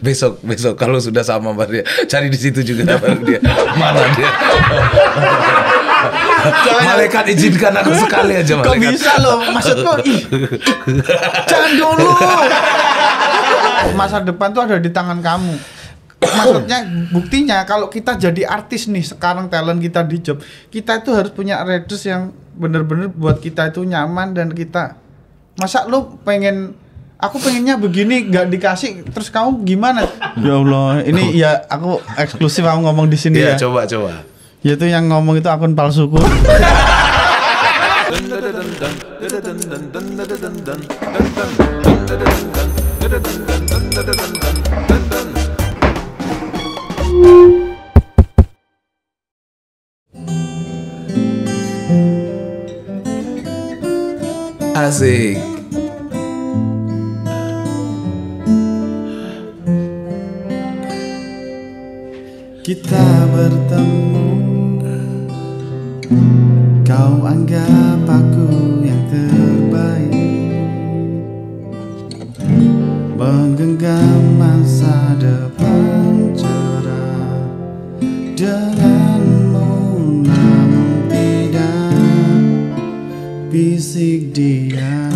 besok besok kalau sudah sama sama dia cari di situ juga baru dia mana dia malaikat izinkan aku sekali aja Kok malaikat bisa loh? Maksudku, ih, jangan dulu. Masa depan tuh ada di tangan kamu. Maksudnya buktinya kalau kita jadi artis nih sekarang talent kita di job, kita itu harus punya redes yang bener-bener buat kita itu nyaman dan kita masa lu pengen aku pengennya begini nggak dikasih terus kamu gimana? Ya Allah ini ya aku eksklusif aku ngomong di sini Iya ya. coba coba. Yaitu yang ngomong itu akun palsuku. Asik Kita bertemu. Kau anggap aku yang terbaik. Menggenggam masa depan cerah. Denganmu namun tidak Bisik dia.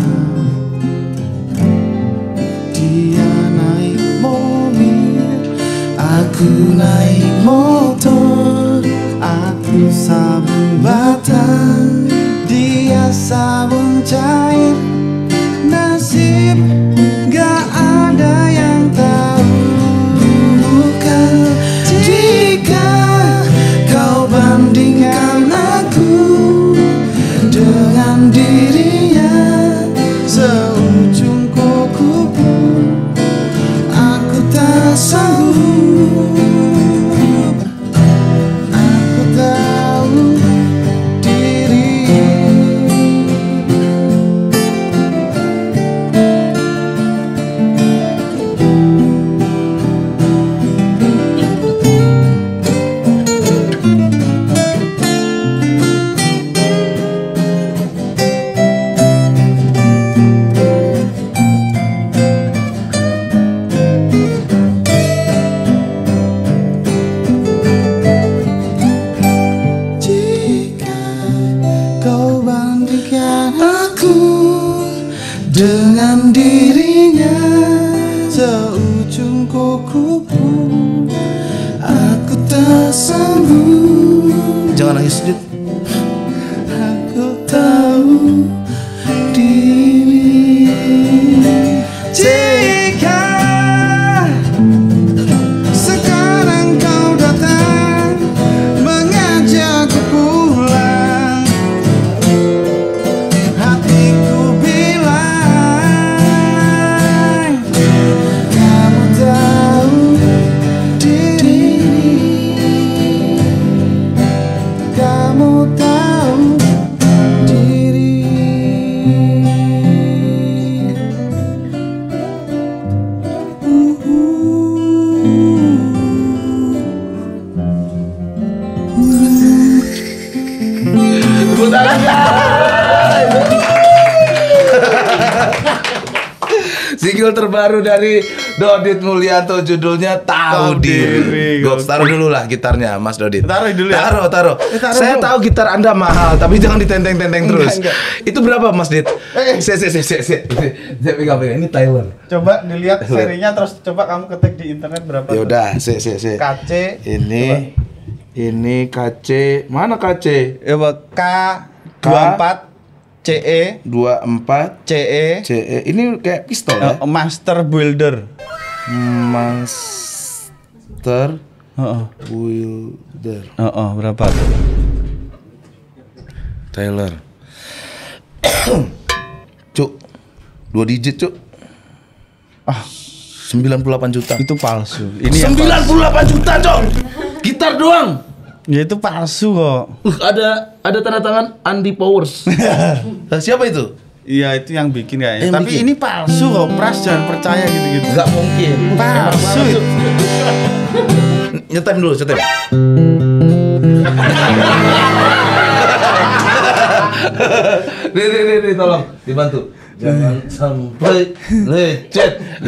Dia naik mobil Aku naik motor Aku sabun batang Dia sabun cair Nasib Dodit Mulyanto judulnya Tahu Diri. Goks, taruh dulu lah gitarnya Mas Dodit. Taruh dulu ya? Taruh, taruh. Eh, taruh Saya dulu. tahu gitar Anda mahal, tapi jangan ditenteng-tenteng Enggak, terus. enggak. Itu berapa Mas Dit? Eh. Saya, saya, saya, saya, saya, saya pegang, pegang. Ini Tyler. Coba dilihat serinya terus coba kamu ketik di internet berapa Ya udah, saya, saya, saya. KC Ini, ini KC. Mana KC? ya K 24 CE 24 CE CE. Ini kayak pistol ya? eh, Master Builder. Master Heeh. Builder. Heeh, berapa tuh? Taylor. cuk. Dua digit, cuk. Ah, 98 juta. itu palsu. Ini yang palsu. 98 juta, cok. Gitar doang. Ya itu palsu kok. Uh, ada ada tanda tangan Andy Powers. Siapa itu? Iya itu yang bikin kayaknya. Yang Tapi bikin? ini palsu kok. Pras jangan percaya gitu-gitu. Enggak mungkin. Palsu itu. Nyetem dulu, nyetem. nih, nih, nih, nih, tolong dibantu. Jangan sampai lecet.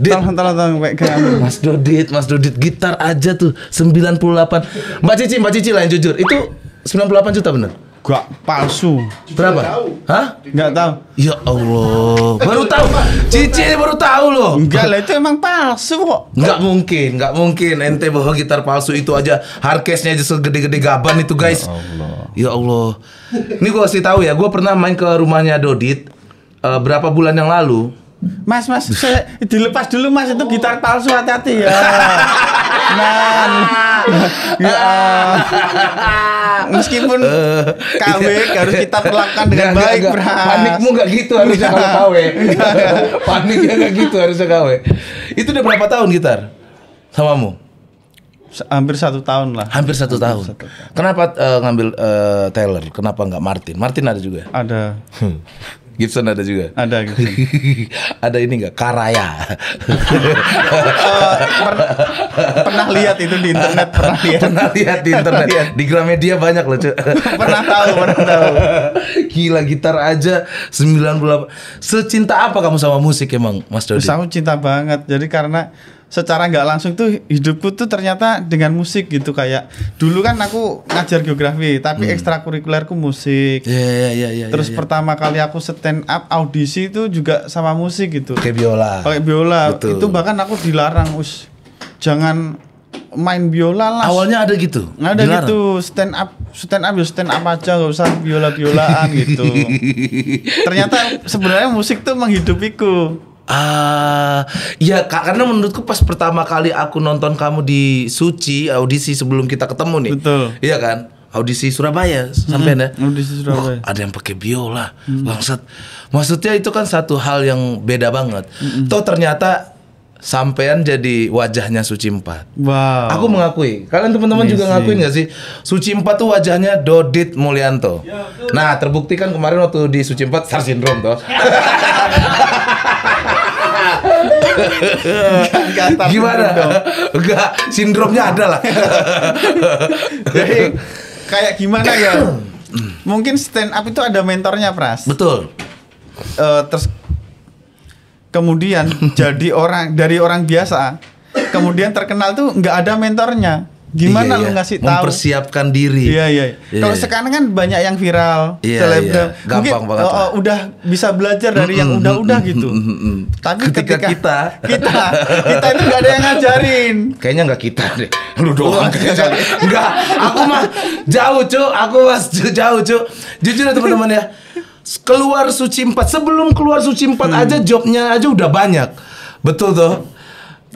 Dit. Tolong tolong tolong kayak kayak. Mas Dodit, Mas Dodit gitar aja tuh 98. Mbak Cici, Mbak Cici lah yang jujur. Itu 98 juta bener? Gak palsu. Berapa? Hah? Enggak tahu. Ya Allah, baru tahu. Cici ini baru tahu loh. Enggak lah itu emang palsu kok. Nggak mungkin, nggak mungkin ente bawa gitar palsu itu aja hardcase-nya aja segede-gede gaban itu guys. Ya Allah. Ini gua kasih tahu ya, gua pernah main ke rumahnya Dodit eh, berapa bulan yang lalu. Mas, mas, saya dilepas dulu mas itu gitar palsu hati-hati ya. Nan, ya. Meskipun KW harus kita perlakukan dengan baik, Bras. nggak. Panikmu nggak gitu harusnya kalau KW. Paniknya nggak gitu harusnya KW. Itu udah berapa tahun gitar? Samamu? Hampir satu tahun lah. Hampir satu tahun. Kenapa eh, ngambil eh, Taylor? Kenapa nggak Martin? Martin ada juga. Ada, Gibson ada juga. ada ada ini nggak? Karaya. Eh, per- pernah lihat itu di internet, pernah lihat. pernah lihat di internet lihat. di Gramedia banyak loh Pernah tahu, pernah tahu. gila gitar aja 98 secinta apa kamu sama musik emang Mas Dodi aku cinta banget. Jadi karena secara nggak langsung tuh hidupku tuh ternyata dengan musik gitu kayak dulu kan aku ngajar geografi tapi ekstrakurikulerku musik. ya ya ya ya Terus ya, ya. pertama kali aku stand up audisi itu juga sama musik gitu. kayak biola Pakai biola. Betul. Itu bahkan aku dilarang, us jangan main biola lah. awalnya ada gitu Nggak ada Dilarang? gitu stand up stand up ya stand up aja nggak usah biola biolaan gitu. Ternyata sebenarnya musik tuh menghidupiku. Ah, ya Kak, karena menurutku pas pertama kali aku nonton kamu di Suci audisi sebelum kita ketemu nih. Betul. Iya kan? Audisi Surabaya sampai ya. Audisi Surabaya. Wah, ada yang pakai biola. Bangsat. Maksudnya itu kan satu hal yang beda banget. Toh ternyata sampean jadi wajahnya Suci 4. Wow. Aku mengakui, kalian teman-teman juga ngakuin nggak sih? Suci 4 tuh wajahnya Dodit Mulyanto. Nah, terbukti kan kemarin waktu di Suci 4 Star Syndrome toh. Star Gimana? Enggak, sindromnya ada lah. Jadi kayak gimana ya? Mungkin stand up itu ada mentornya, Pras. Betul. Eh, terus kemudian jadi orang dari orang biasa, kemudian terkenal tuh nggak ada mentornya. Gimana Iya, lu iya. ngasih tahu? Mempersiapkan diri. Iya iya. Iya, Kalau iya. sekarang kan banyak yang viral, Iya, selebgram. iya. Gampang Mungkin banget oh, lah. oh, udah bisa belajar dari yang udah-udah gitu. mm, mm. Tapi Ketika ketika, kita kita kita itu nggak ada yang ngajarin. Kayaknya nggak kita deh. Lu doang kayaknya. Enggak, aku mah jauh, Cuk. Aku mas jauh, Cuk. Jujur ya teman-teman ya. Keluar suci 4 sebelum keluar suci 4 aja jobnya aja udah banyak. Betul tuh.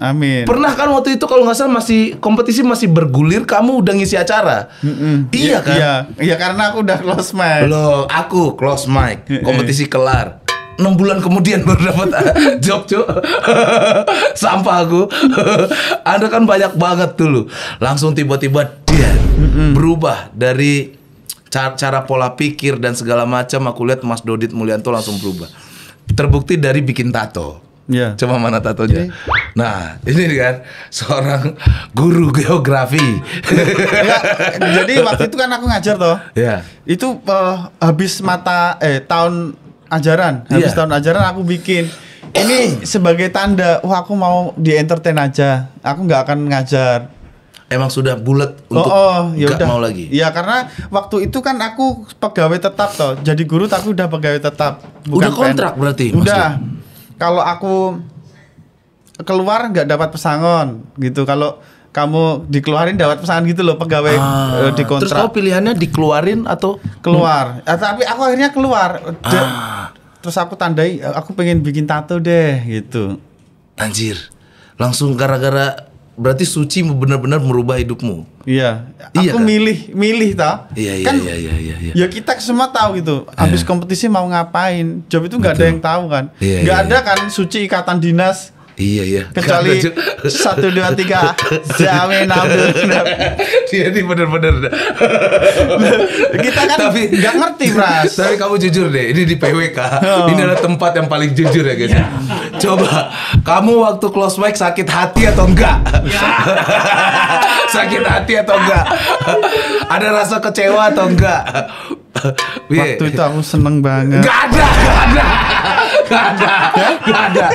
Amin. Pernah kan waktu itu kalau nggak salah masih kompetisi masih bergulir kamu udah ngisi acara. Iya kan? Iya, iya karena aku udah close mic. Loh, aku close mic, kompetisi kelar. 6 bulan kemudian baru dapat job, Cuk. Sampah aku. Anda kan banyak banget dulu. Langsung tiba-tiba dia berubah dari cara, cara pola pikir dan segala macam aku lihat Mas Dodit Mulyanto langsung berubah. Terbukti dari bikin tato. Iya. Coba mana tatonya? Nah, ini kan seorang guru geografi. Enggak, jadi waktu itu kan aku ngajar toh. ya. Itu eh, habis mata eh tahun ajaran, habis Iya. tahun ajaran aku bikin ini sebagai tanda, wah aku mau di entertain aja. Aku nggak akan ngajar. Emang sudah bulat untuk oh, oh ya udah. mau lagi. Iya, karena waktu itu kan aku pegawai tetap toh. Jadi guru tapi udah pegawai tetap. Udah PN. kontrak berarti, Udah. Kalau aku keluar nggak dapat pesangon gitu. Kalau kamu dikeluarin dapat pesangon gitu loh pegawai Ah, eh, di Terus kontrak kamu pilihannya dikeluarin atau keluar. Eh, tapi aku akhirnya keluar. Ah. Terus aku tandai eh, aku pengen bikin tato deh gitu. anjir? Langsung gara-gara berarti suci benar-benar merubah hidupmu. Iya. Iya aku kan? milih milih tau. Iya iya kan iya iya iya. iya. Ya kita semua tahu gitu. Habis kompetisi mau ngapain? Job itu nggak ada yang tahu kan. Iya, Nggak iya, ada kan suci ikatan dinas Iya iya. kecuali satu dua tiga jamin ambil Dia ini benar-benar. kita kan Tapi- nggak ngerti pras Tapi kamu jujur deh, ini di PWK. Oh. Ini adalah tempat yang paling jujur ya guys. Coba, kamu waktu close mic sakit hati atau enggak? sakit hati atau enggak? Ada rasa kecewa atau enggak? Waktu itu aku seneng banget Gak ada, gak ada, Gak ada, gak ada.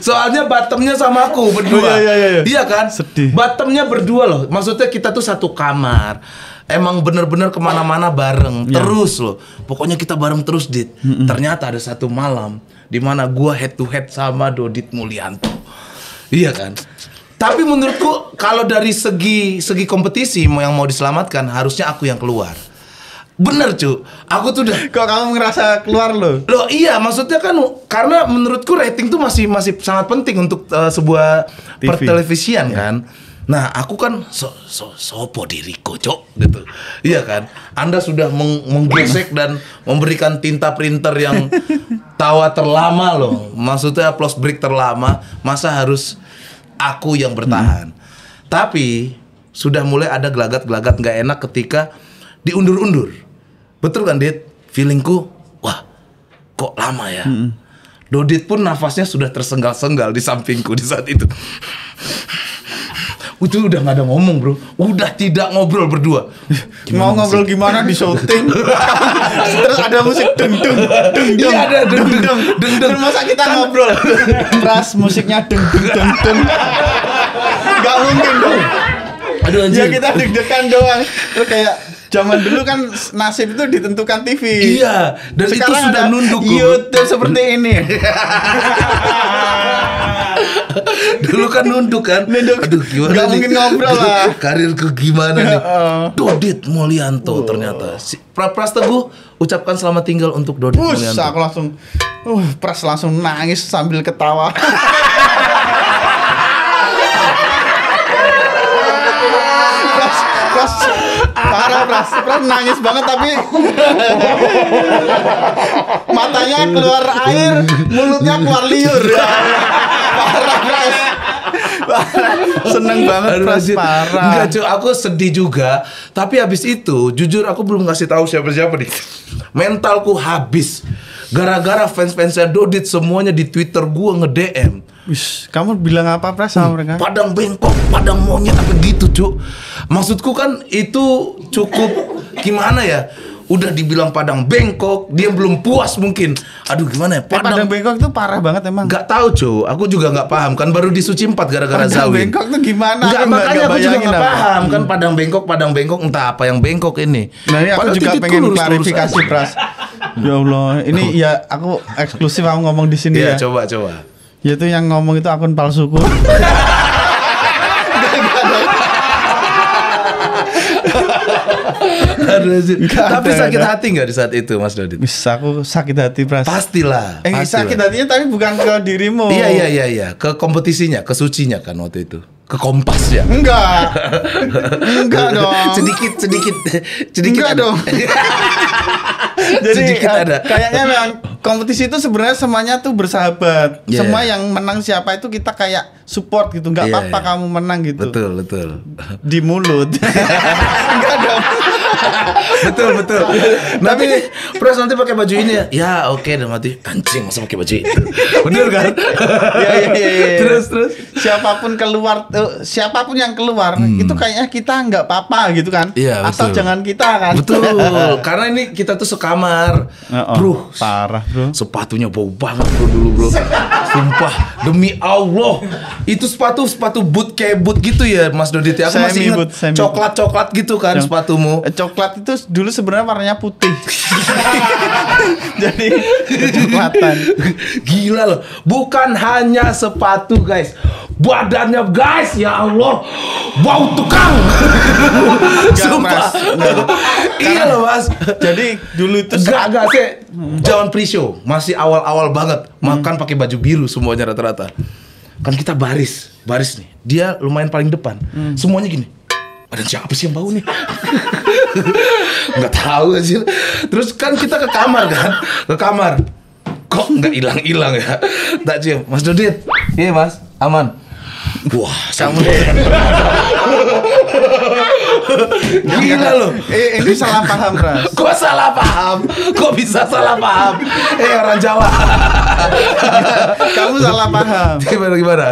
Soalnya bottomnya sama aku berdua. Oh, iya, iya, iya. kan? Sedih. Bottomnya berdua loh. Maksudnya kita tuh satu kamar. Emang bener-bener ke mana-mana bareng Iya. terus loh. Pokoknya kita bareng terus dit. Ternyata ada satu malam di mana gua head to head sama Dodit Mulyanto. Iya kan? Tapi menurutku kalau dari segi segi kompetisi mau yang mau diselamatkan harusnya aku yang keluar. Bener cu, aku tuh udah Kok kamu ngerasa keluar lo? Loh iya, maksudnya kan karena menurutku rating tuh masih masih sangat penting untuk eh, sebuah TV. pertelevisian kan. Nah, aku kan so, so, sopo diriku, cok gitu. Iya kan? Anda sudah meng- menggesek dan memberikan tinta printer yang tawa terlama loh. Maksudnya plus break terlama, masa harus aku yang bertahan. Tapi sudah mulai ada gelagat-gelagat nggak enak ketika diundur-undur. Betul kan, Dit? Feelingku, wah, kok lama ya? Dodit pun nafasnya sudah tersenggal-senggal di sampingku di saat itu. Itu udah nggak ada ngomong bro, udah tidak ngobrol berdua. Mau ngobrol gimana di syuting? Terus ada musik deng deng deng deng. Iya, ada deng, deng, deng deng, deng. Terus masa kita ngobrol? Ras musiknya deng deng deng deng. Gak mungkin dong. Aduh Ya anjir. kita deg-degan doang. Terus kayak zaman dulu kan nasib itu ditentukan TV. Iya, dan itu Sekarang sudah ada nunduk. YouTube seperti ini. Dulu kan nunduk kan. Nunduk. Aduh gimana Nggak nih? mungkin ngobrol lah. Karirku gimana nih? Heeh. Dodit Mulyanto ternyata. Si, pra Pras Teguh ucapkan selamat tinggal untuk Dodit Bus, Mulyanto. aku langsung uh, pras langsung nangis sambil ketawa. parah pras, pras nangis banget tapi matanya keluar air, mulutnya keluar liur. parah pras, parah. seneng banget Aduh, pras parah. Enggak, cuy, aku sedih juga. Tapi habis itu, jujur aku belum ngasih tahu siapa-siapa nih. Mentalku habis. Gara-gara fans-fansnya Dodit semuanya di Twitter gua nge-DM. Wis, kamu bilang apa pras sama mereka? Padang bengkok, padang monyet apa gitu, Cuk. Maksudku kan itu cukup gimana ya? Udah dibilang padang bengkok, dia belum puas mungkin. Aduh, gimana ya? Eh, Padang Bengkok itu parah banget emang. Nggak tahu cuy, aku juga nggak paham kan baru di Suci 4 gara-gara Padang Zawin. Bengkok tuh gimana? Nggak, Aku makanya nggak aku juga apa. paham kan Padang Bengkok, Padang Bengkok entah apa yang bengkok ini. Nah ini aku Padahal juga pengen lurus-lurus klarifikasi aja. Pras. Ya Allah, ini ya aku eksklusif aku ngomong di sini Iya, ya. coba coba. Yaitu yang ngomong itu akun palsuku. Tapi ada, sakit ada. hati nggak di saat itu, Mas Dodit? Bisa aku sakit hati Pras. Pastilah. Eh pastilah. sakit hatinya tapi bukan ke dirimu. Iya iya iya iya, ke kompetisinya, ke sucinya kan waktu itu. Ke kompas ya. Enggak. Enggak dong. sedikit sedikit sedikit Enggak ada. dong. Jadi Sedikit eh, ada. kayaknya memang kompetisi itu sebenarnya semuanya tuh bersahabat. Iya, Semua yang menang siapa itu kita kayak support gitu. Enggak Iya, apa-apa iya. kamu menang gitu. Betul betul. Di mulut. Enggak dong. Betul betul. Nanti Pras nanti pakai baju ini ya. Ya oke dan mati anjing masa pakai baju itu. Bener kan? Iya iya iya. iya. Terus terus. siapa pun keluar eh, siapa pun yang keluar itu kayaknya kita nggak apa-apa gitu kan Hmm. Iya, betul. jangan kita kan Betul. Karena ini kita tuh sekamar. Oh, Bro, parah bro sepatunya bau banget bro dulu bro. Sumpah demi Allah. Itu sepatu sepatu boot kayak boot gitu ya Mas Dodit ya. Aku masih ingat coklat-coklat gitu kan sepatumu. Coklat itu dulu sebenarnya warnanya putih jadi kecoklatan Gila loh, bukan hanya sepatu guys, badannya guys, ya Allah, bau tukang. Sumpah, iya loh mas. jadi dulu itu Enggak, enggak sih. Jawan pre-show masih awal-awal banget makan pakai baju biru semuanya rata-rata. Kan kita baris, baris nih. Dia lumayan paling depan. Semuanya gini. Ada siapa sih yang bau nih? Nggak tahu sih. Terus kan kita ke kamar kan, ke kamar. Kok nggak hilang-hilang ya? Tak cium, Mas Dodit. Iya mas, aman. Wah, kamu Gila loh. eh, ini salah paham ras Kok salah paham? Kok bisa salah paham? Eh orang Jawa. kamu salah paham Gimana gimana?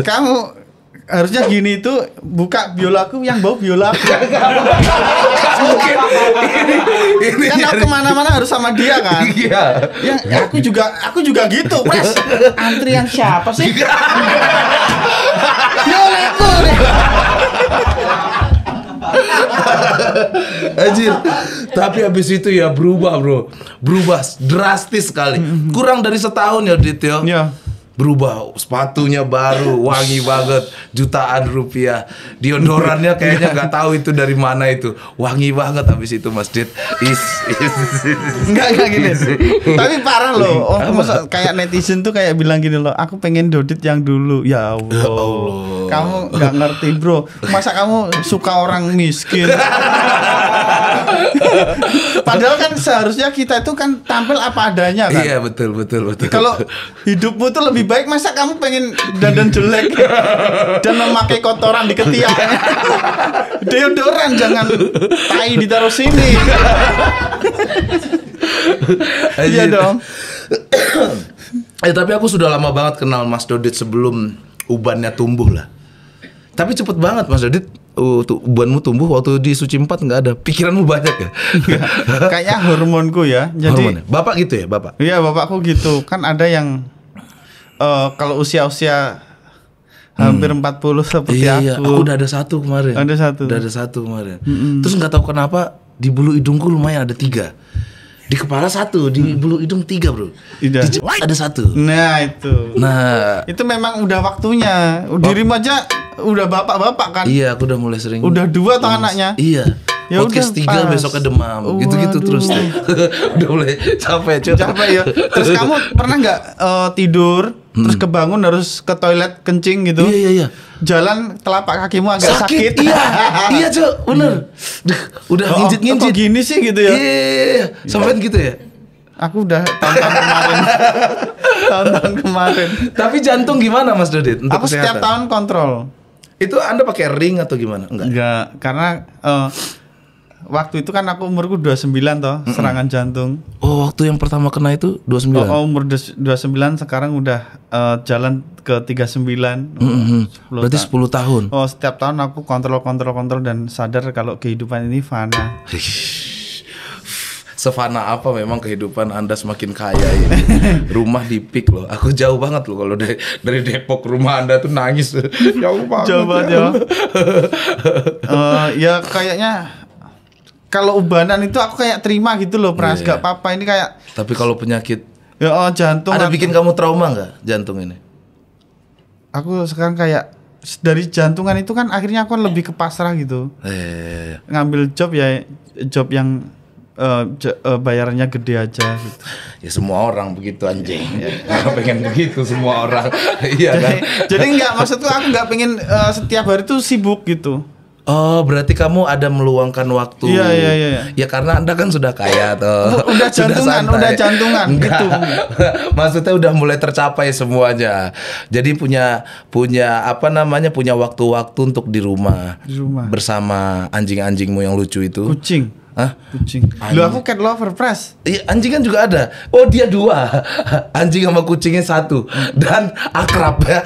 kamu harusnya gini itu buka biolaku yang bau biolaku. Mungkin ini ini kan aku ke mana-mana harus sama dia kan. Iya. Yang aku juga aku juga gitu, Pres. Antrian siapa sih? Biolaku. Anjir. Tapi habis itu ya berubah, Bro. Berubah drastis sekali. Kurang dari setahun ya, Dit ya. Ya. Berubah, sepatunya baru, wangi banget, jutaan rupiah. Deodorannya kayaknya nggak tahu itu dari mana itu, wangi banget habis itu Mas Dit. Is, is. Enggak enggak gini. Tapi parah loh. Oh, masa kayak netizen tuh kayak bilang gini loh, aku pengen Dodit yang dulu. Ya Allah. Kamu nggak ngerti, Bro. Masa kamu suka orang miskin? Padahal kan seharusnya kita itu kan tampil apa adanya kan. Iya betul betul betul. Kalau hidupmu tuh lebih baik masa kamu pengen dandan jelek dan memakai kotoran di ketiak. Deodoran jangan tai ditaruh sini. Iya Anjir. dong. Eh tapi aku sudah lama banget kenal Mas Dodit sebelum ubannya tumbuh lah. Tapi cepet banget Mas Dodit. Uh, tuh, ubanmu tumbuh waktu di Suci 4 nggak ada. Pikiranmu banyak ya. Kayaknya hormonku ya. Jadi Hormon ya? Bapak gitu ya, Bapak. Iya bapakku gitu kan ada yang eh, kalau usia-usia hampir 40 seperti iya, iya. aku. Aku udah ada satu kemarin. Ada satu. Udah ada satu kemarin. Terus nggak tahu kenapa di bulu hidungku lumayan ada tiga. Di kepala satu, di bulu hidung tiga bro. Iya. Di jempol ada satu. Nah itu. Nah, Itu memang udah waktunya. Dirimu aja udah bapak-bapak kan. iya aku udah mulai sering. Udah dua toh anaknya. Iya. Ya Podcast udah, tiga pas. besoknya demam. Gitu-gitu terus. tuh. udah mulai capek cuy. Capek ya. Terus kamu pernah nggak eh, tidur terus kebangun harus ke toilet kencing gitu? Iya iya iya. Jalan telapak kakimu agak sakit. Iya. iya cuy, bener. Duh, udah Oh, nginjit-nginjit. kok gini sih gitu Iya, ya? iya, iya. Sampai gitu ya. Aku udah tahun-tahun kemarin. tahun-tahun kemarin. Tapi jantung gimana Mas Dodit untuk Aku setiap kesehatan? tahun kontrol. Itu Anda pakai ring atau gimana? Enggak. Enggak, karena eh, waktu itu kan aku umurku 29 toh, serangan jantung. Oh, waktu yang pertama kena itu 29. Oh, oh, umur des- 29 sekarang udah eh, jalan ke 39. Mhm. 10 Berarti tahun. 10 tahun. Oh, setiap tahun aku kontrol kontrol kontrol dan sadar kalau kehidupan ini fana. Sefana apa memang kehidupan Anda semakin kaya ini. rumah di pik loh. Aku jauh banget loh kalau dari, dari Depok rumah Anda tuh nangis. jauh banget. Jauh banget ya. Eh, ya kayaknya kalau ubanan itu aku kayak terima gitu loh, Pras. Iya. Gak apa-apa ini kayak Tapi kalau penyakit ya oh, jantung. ada atau- bikin kamu trauma nggak jantung ini? aku sekarang kayak dari jantungan itu kan akhirnya aku lebih ke pasrah gitu Eh, ngambil job ya job yang eh, j- eh, bayarannya gede aja gitu. ya semua orang begitu anjing. Nggak pengen begitu semua orang. iya kan? jadi, jadi nggak maksudku aku nggak pengen eh, setiap hari tuh sibuk gitu Oh, berarti kamu ada meluangkan waktu. Iya, iya, iya, iya. Ya karena Anda kan sudah kaya tuh. Udah jantungan, santai. udah jantungan, Enggak. gitu. Maksudnya udah mulai tercapai semuanya. Jadi punya punya apa namanya? punya waktu-waktu untuk di rumah. Di rumah. Bersama anjing-anjingmu yang lucu itu. kucing Hah? kucing lu aku cat lover press Iya, anjing kan juga ada. Oh, dia dua. Anjing sama kucingnya satu dan akrab ya.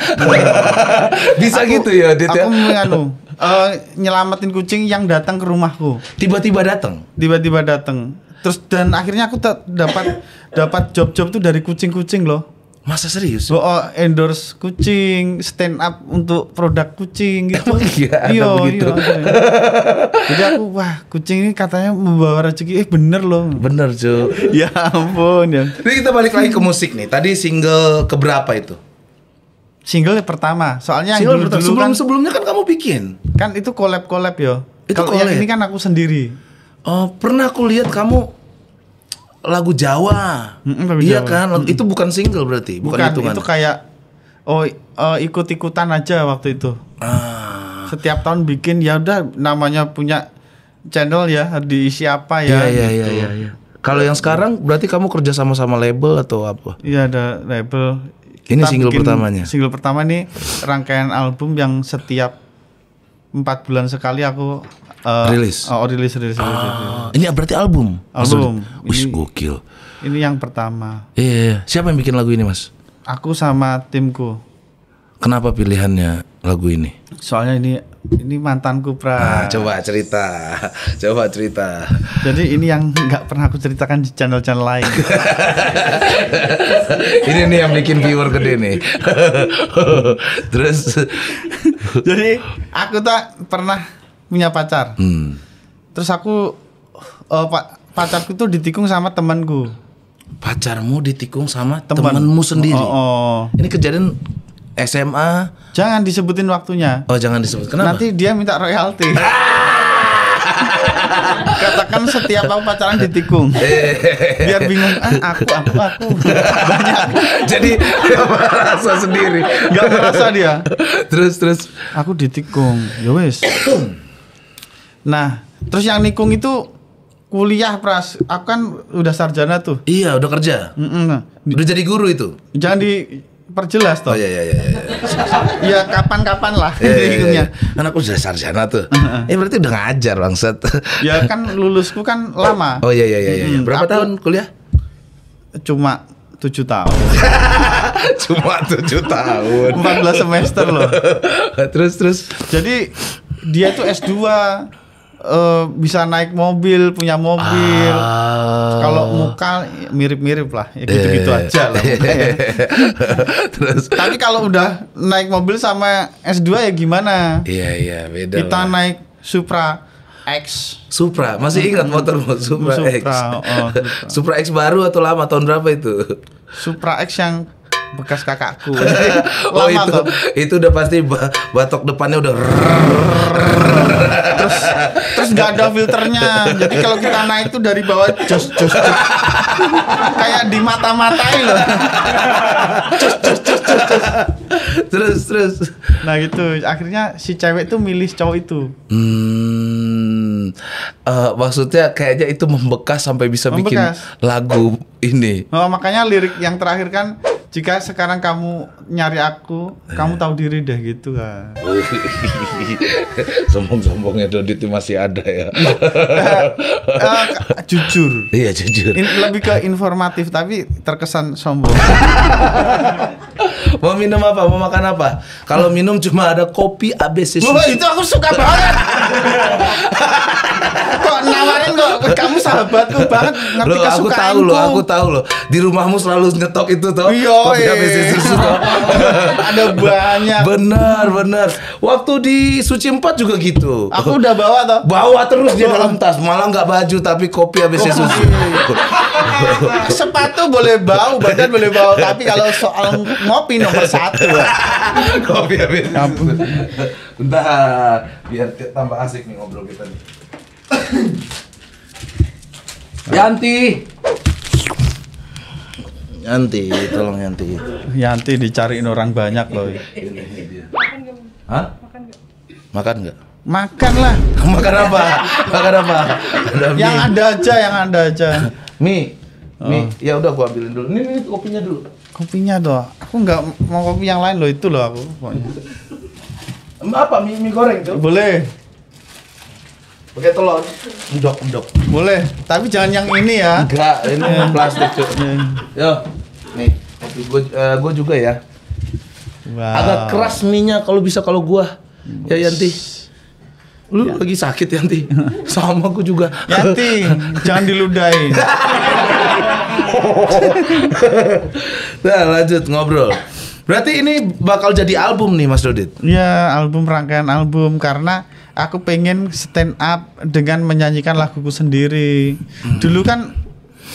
Bisa Aku- gitu ya, Dit ya. aku menganu eh, nyelamatin kucing yang datang ke rumahku Tiba-tiba datang. tiba-tiba datang terus dan akhirnya aku dapat dapat job-job tuh dari kucing-kucing loh Masa serius? Oh, oh, endorse kucing, stand up untuk produk kucing gitu. Emang iya ada Iya, begitu? iya, ada. Jadi aku wah kucing ini katanya membawa rezeki. Eh bener loh. Bener, Cuk. ya ampun ya. Jadi kita balik lagi ke musik nih. Tadi single keberapa itu? Single yang pertama. Soalnya yang Single dulu, pertama. dulu sebelum kan, sebelum kan kamu bikin. kan itu collab collab yo. Itu Kalau yang ini kan aku sendiri. Oh, pernah aku lihat kamu lagu Jawa. Mm-mm, lagu iya Jawa. kan? Lagu- Itu bukan single berarti, bukan, Bukan, hitungan. itu kayak oh eh, ikut-ikutan aja waktu itu. Ah. Setiap tahun bikin ya udah namanya punya channel ya diisi apa ya. Iya, iya, iya, gitu. iya, iya. Kalau yang sekarang berarti kamu kerja sama-sama label atau apa? Iya ada label. Ini Kita single pertamanya? Single pertama nih rangkaian album yang setiap empat bulan sekali aku eh, Rilis? Oh rilis rilis. rilis, rilis. Ah, ini berarti album. Album. Wih, Ini- gokil. Ini yang pertama. Iya, iya, iya. Siapa yang bikin lagu ini, Mas? Aku sama timku. Kenapa pilihannya lagu ini? Soalnya ini ini mantanku pra. coba cerita, coba cerita. Jadi ini yang nggak pernah aku ceritakan di channel-channel lain. ini nih yang bikin viewer gede nih. Terus, Jadi aku tak pernah punya pacar. hmm, Terus aku eh, pa- pacarku tuh ditikung sama temanku. pacarmu ditikung sama Teman. temanmu sendiri. Oh, oh. Ini kejadian SMA. Jangan disebutin waktunya. Oh jangan disebut. Kenapa? Nanti dia minta royalti. Katakan setiap aku pacaran ditikung. Biar bingung, ah aku aku aku. Banyak. Jadi dia merasa sendiri. Nggak merasa dia. terus terus. Aku ditikung. Ya wis. Nah, terus yang nikung itu kuliah pras. Aku kan udah sarjana tuh. Iya udah kerja. Mm-mm. Udah jadi guru itu. Jangan diperjelas toh. Oh iya iya iya. iya. Ya kapan-kapan lah Iya, iya, iya, nikungnya. iya. Kan aku sudah sarjana tuh. Eh berarti udah ngajar bangsat. Ya kan lulusku kan lama. Oh iya iya iya. iya. Mm, Berapa aku- tahun kuliah? Cuma tujuh tahun. Cuma tujuh tahun. 14 semester loh. terus terus. Jadi dia tuh S2 eh, bisa naik mobil, punya mobil. Ah. Kalau muka mirip-mirip lah, ya gitu-gitu Eh. aja lah. mukanya. terus. Tapi kalau udah naik mobil sama S2 ya gimana? Iya iya beda. Kita lah. naik Supra X. Supra, masih ingat motormu Supra, Supra, X. oh, Supra. X baru atau lama tahun berapa itu? Supra X yang bekas kakakku. oh Lama itu tuh. itu udah pasti ba- batok depannya udah terus terus nggak ada filternya jadi kalau kita naik tuh dari bawah jos jos jos. kayak di mata matai loh terus terus. nah gitu akhirnya si cewek tuh milih cowok itu Hmm, eh, maksudnya kayaknya itu membekas sampai bisa bikin Membekas. lagu ini. oh, makanya lirik yang terakhir kan jika sekarang kamu nyari aku kamu tahu diri deh gitu kan Sombong-sombongnya Dodit itu masih ada ya. Eh, jujur iya jujur. In- lebih ke informatif tapi terkesan sombong Mau minum apa? Mau makan apa? Kalau minum cuma ada kopi ABC Wah, itu aku suka banget. kok nawarin kok kamu sahabatku banget ngerti Loh, aku tahu loh, aku tahu loh. Di rumahmu selalu nyetok itu toh. Iya, kopi eh. ABC susu toh. Ada banyak. benar, benar. Waktu di Suci 4 juga gitu. Aku udah bawa toh. Bawa terus dia dalam tas, malah nggak baju tapi kopi ABC susu. Sepatu boleh bau, badan boleh bau, tapi kalau soal ngopi nomor satu. ya. kopi ABC susu. Bentar, biar tambah asik nih ngobrol kita nih. Yanti. Yanti, tolong Yanti. Yanti dicariin orang banyak loh. Hah? Makan nggak? Makan lah. Makan apa? Makan apa? Ada mie. Yang ada aja, yang ada aja. mie. Oh. Mie. Ya udah gua ambilin dulu. Ini, ini kopinya dulu. Kopinya doh. Aku nggak mau kopi yang lain loh itu loh aku. Pokoknya. Apa mie, mie goreng tuh? Boleh, Pakai telur. Endok, endok. boleh. Tapi jangan yang ini ya. Enggak, ini plastik cuy. Hmm. Yo, nih. Gua, eh, gua juga ya. Wow. Agak keras mie-nya kalau bisa kalau gua. Ya Yanti. Lu lagi sakit Yanti. Sama gua juga. Yanti, jangan diludahin. Nah, lanjut ngobrol. Berarti ini bakal jadi album nih Mas Dodit. Ya, album rangkaian album karena aku pengen stand up dengan menyanyikan laguku sendiri. Dulu kan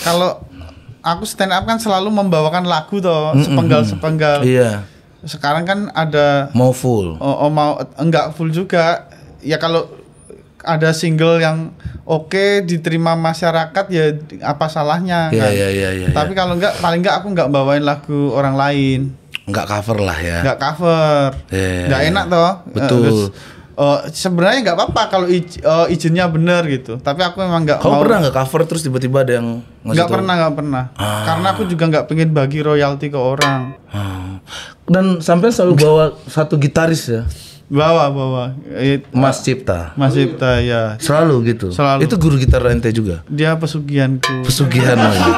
kalau aku stand up kan selalu membawakan lagu toh, sepenggal-sepenggal. Iya. Sekarang kan ada Mau full. oh, oh, mau enggak full juga. Ya kalau ada single yang oke diterima masyarakat ya apa salahnya Iya kan? iya iya iya. Tapi kalau enggak paling enggak aku enggak bawain lagu orang lain. nggak cover lah ya. nggak cover Iya, iya. enak toh Betul. Terus, eh, sebenarnya nggak apa-apa kalau iz- eh, izinnya bener gitu tapi aku memang nggak Kamu mau pernah nggak cover terus tiba-tiba ada yang nggak pernah nggak pernah Ah. karena aku juga nggak pengen bagi royalti ke orang Ah. Dan sampai selalu bawa satu gitaris ya. Bawa, bawa. Eh, Mas Cipta. Mas Cipta ya. Selalu gitu. Selalu. Itu guru gitar ente juga. Dia pesugihanku. Pesugihan lagi.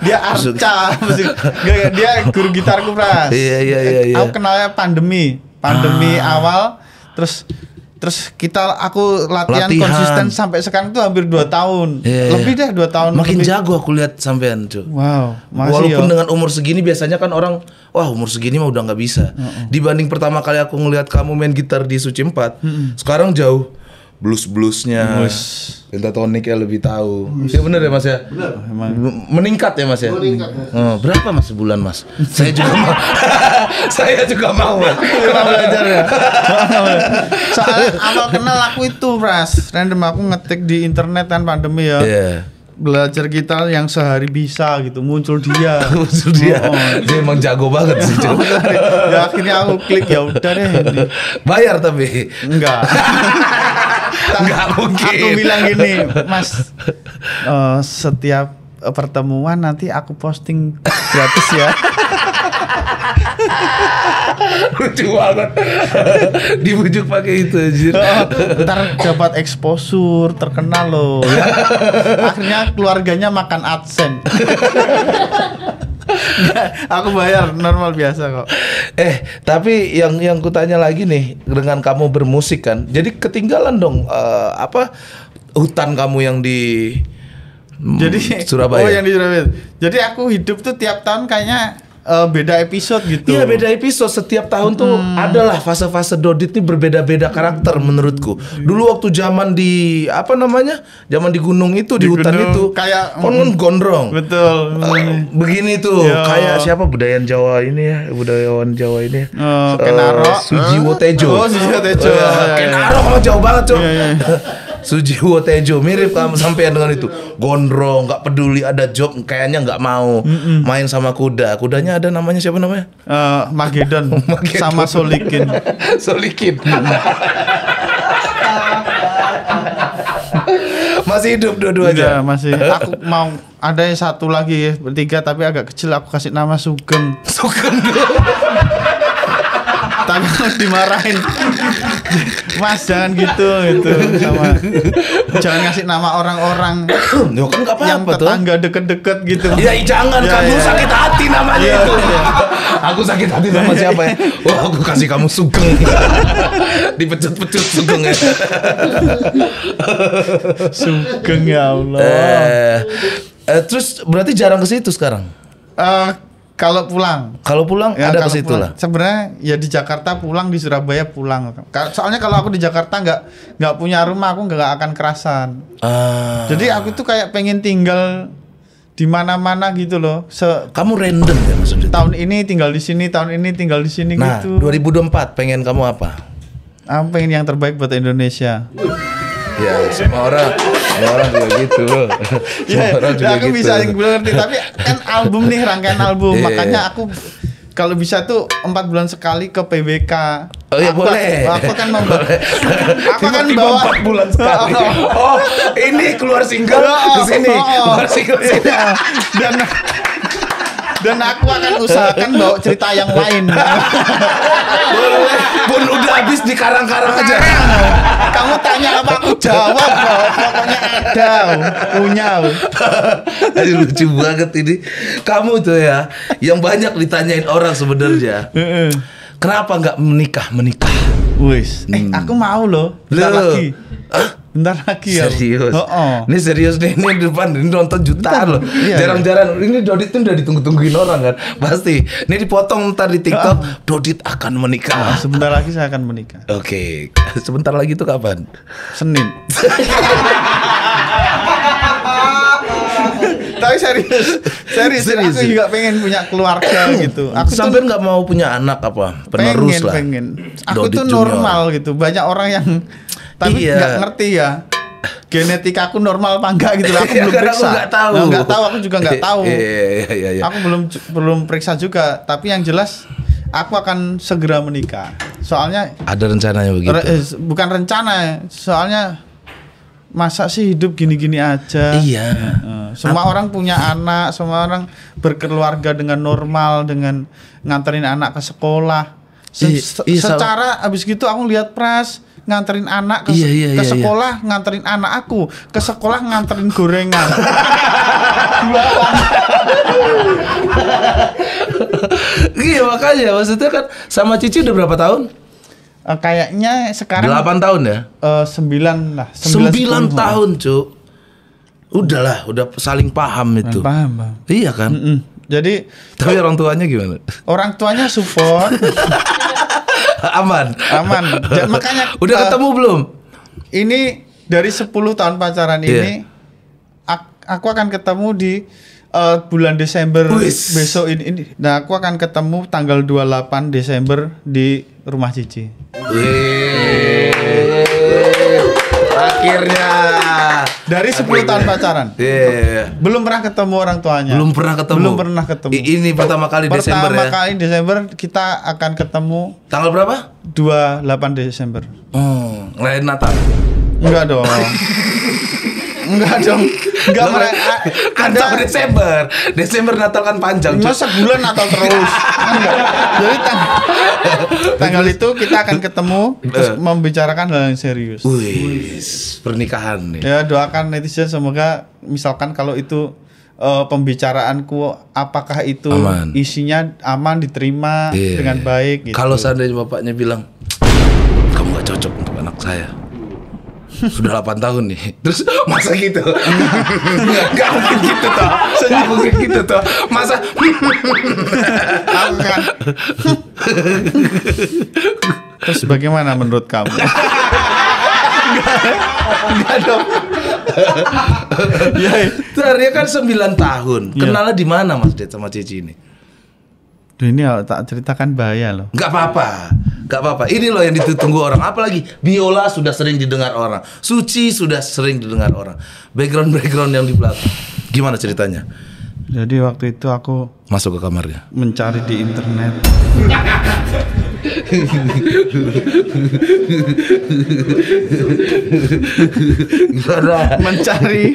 Dia arca. pesug- enggak, dia guru gitarku, Pras. Iya, iya, iya, iya. Aku kenalnya pandemi. Pandemi Ah. awal terus terus kita aku latihan, Latihan. konsisten sampai sekarang tuh hampir 2 tahun. Iya, iya. Lebih deh 2 tahun. Makin lebih. jago aku lihat sampean, Cuk. Wow, masih Walaupun ya. dengan umur segini biasanya kan orang wah umur segini mah udah nggak bisa. Dibanding pertama kali aku ngelihat kamu main gitar di Suci 4, sekarang jauh blues-blusnya. Pentatoniknya lebih tahu. Iya bener ya Mas ya? Meningkat ya Mas ya? Meningkat. Oh, berapa Mas sebulan Mas? Saya juga. Saya juga mau. Belajar ya. Soalnya awal kenal aku itu, Pras. Random aku ngetik di internet kan pandemi ya. Iya. Belajar gitar yang sehari bisa gitu, muncul dia. Maksud dia, Oh, oh. dia emang jago banget sih. Ya akhirnya aku klik ya udah deh. Bayar tapi. Enggak. Nggak mungkin. Aku bilang gini, Mas, eh, setiap pertemuan nanti aku posting gratis ya. Lucu banget. Dibujuk pakai itu anjir. Ntar dapat exposure, terkenal loh. Ya. Akhirnya keluarganya makan adsense. Nggak, aku bayar normal biasa kok. Eh, tapi yang yang kutanya lagi nih dengan kamu bermusik kan. Jadi ketinggalan dong eh, apa hutan kamu yang di mm, Jadi Surabaya. Oh yang di Surabaya. Jadi aku hidup tuh tiap tahun kayaknya eh, beda episode gitu. Iya beda episode setiap tahun tuh adalah fase-fase Dodit ini berbeda-beda karakter menurutku. Dulu waktu zaman di apa namanya? Zaman di gunung itu di, Di hutan gunung, itu kayak- kon kan gondrong. Betul. Eh, begini tuh Iya. kayak siapa budayawan Jawa ini ya budayawan Jawa ini Eh, Kenaro. Sujiwo Tejo Oh, Sujiwo Tejo. Iya. Kenaro kamu jauh banget cuy Iya, iya. Sujiwo Tejo mirip kamu sampean dengan itu. Gondrong nggak peduli ada job kayaknya nggak mau main sama kuda. Kudanya ada namanya siapa namanya? Eh, Magedon, Magedon. sama Solikin. Solikin. Masih hidup dua-duanya? Masih. Aku mau ada yang satu lagi ya, bertiga tapi agak kecil. Aku kasih nama Sugeng. Sugeng Tapi dimarahin. Mas jangan gitu gitu sama jangan ngasih nama orang-orang kan nggak yang apa-apa tuh tetangga deket-deket gitu. Ya jangan Ya, kamu ya. sakit hati namanya Iya, itu. iya. Aku sakit hati sama siapa ya? Wah, aku kasih kamu sugeng. Dipecut-pecut sugeng ya. Sugeng ya Allah. Eh, eh, terus berarti jarang ke situ sekarang. Eh, kalau pulang Kalau pulang Ya, ada ke situ pulang. lah. Sebenarnya ya di Jakarta pulang, di Surabaya pulang. Soalnya kalau aku di Jakarta nggak nggak punya rumah, aku nggak akan kerasan. Ah, Jadi aku tuh kayak pengen tinggal di mana-mana gitu loh. Se kamu random ya maksudnya. tahun ini tinggal di sini, tahun ini tinggal di sini Nah, gitu. 2024 pengen kamu apa? Aku pengen yang terbaik buat Indonesia. Ya, semua orang, semua orang juga gitu. Semua Iya, orang juga aku gitu. bisa yang belum ngerti tapi kan album nih rangkaian album Iya, makanya iya. aku kalau bisa tuh empat bulan sekali ke PBK. Oh iya Aku- boleh. Aku kan membawa aku kan bawa empat bulan sekali. Oh, ini keluar single ke sini, Oh, oh. keluar single ke sini. Iya. dan dan aku akan usahakan bawa cerita yang lain. Pun udah habis di karang-karang aja. Kamu tanya apa aku jawab kok. Pokoknya ada, punya. Aduh lucu banget ini. Kamu tuh ya, yang banyak ditanyain orang sebenarnya. Kenapa nggak menikah menikah? Wis, eh aku mau loh. Bentar Loh. lagi. Bentar lagi ya. Serius? Oh, oh. Ini serius nih, ini di depan ini nonton jutaan loh. Iya, Jarang-jarang ini Dodit tuh udah ditunggu-tungguin orang kan. Pasti. Ini dipotong ntar di TikTok, Dodit akan menikah. sebentar lagi saya akan menikah. Oke, sebentar lagi tuh kapan? Senin. serius, serius, Serius, aku ya? juga pengen punya keluarga gitu. Aku Sampai nggak mau punya anak apa? Penerus pengen, lah. pengen. Aku Dodit tuh Junior. normal gitu. Banyak orang yang tapi Iya. nggak ngerti ya. Genetika aku normal apa enggak gitu. Aku Ya, belum periksa. Aku nggak tahu. Nah, tahu. Aku juga nggak tahu. Iya, iya, iya, iya. Aku belum belum periksa juga. Tapi yang jelas aku akan segera menikah. Soalnya Ada rencananya begitu. re- eh, bukan rencana. Soalnya masa sih hidup gini-gini aja. Iya. Heeh. semua orang punya anak, semua orang berkeluarga dengan normal, dengan nganterin anak ke sekolah. Se- Iya, se- iya, sama. secara abis gitu aku lihat pras nganterin anak ke, Iya, iya, ke iya, sekolah nganterin anak aku ke sekolah nganterin gorengan iya makanya maksudnya kan sama Cici udah berapa tahun? Eh, kayaknya sekarang 8 tahun ya? eh, sembilan lah 9 sepuluh. tahun, Cuk. Udahlah, udah saling paham itu. paham paham Iya kan? Mm-mm. jadi Tapi orang tuanya gimana? orang tuanya support Aman. aman Ja- makanya Udah eh, ketemu belum? ini dari 10 tahun pacaran Iya. ini ak- aku akan ketemu di eh, bulan Desember besok ini, ini. Nah, aku akan ketemu tanggal 28 Desember di rumah Cici. Yeay. Akhirnya. Dari 10 tahun pacaran. Iya. Belum pernah ketemu orang tuanya. Belum pernah ketemu. Belum pernah ketemu. I- ini pertama kali Desember Pertama ya. kali Desember kita akan ketemu Tanggal berapa? 28 Desember. Oh, ngelain Natal. Enggak dong. Enggak dong. Enggak Lo pernah. ngelain- a- kan Ada Desember. Desember Natal kan panjang. Masa bulan atau terus? Enggak. Jadi tang- tanggal itu kita akan ketemu terus Eh. membicarakan hal yang serius. Wih, pernikahan nih. Ya doakan netizen semoga misalkan kalau itu eh, pembicaraanku apakah itu Aman. isinya aman diterima Iya, dengan iya. baik gitu. Kalau seandainya bapaknya bilang, kamu gak cocok untuk anak saya. Sudah 8 tahun nih. Terus masa gitu? Gak mungkin gitu toh. Gak mungkin gitu toh. Masa kan. Terus bagaimana menurut kamu? Enggak dong. ya, Ternyata kan 9 tahun. Iya. Kenalnya di mana Mas Det sama Cici ini? Duh, ini ya, tak ceritakan bahaya loh. Gak apa-apa. Gak apa-apa. Ini loh yang ditunggu orang. Apalagi biola sudah sering didengar orang. Suci sudah sering didengar orang. Background-background yang di belakang. Gimana ceritanya? Jadi waktu itu aku Masuk ke kamarnya. mencari di internet. Gimana? mencari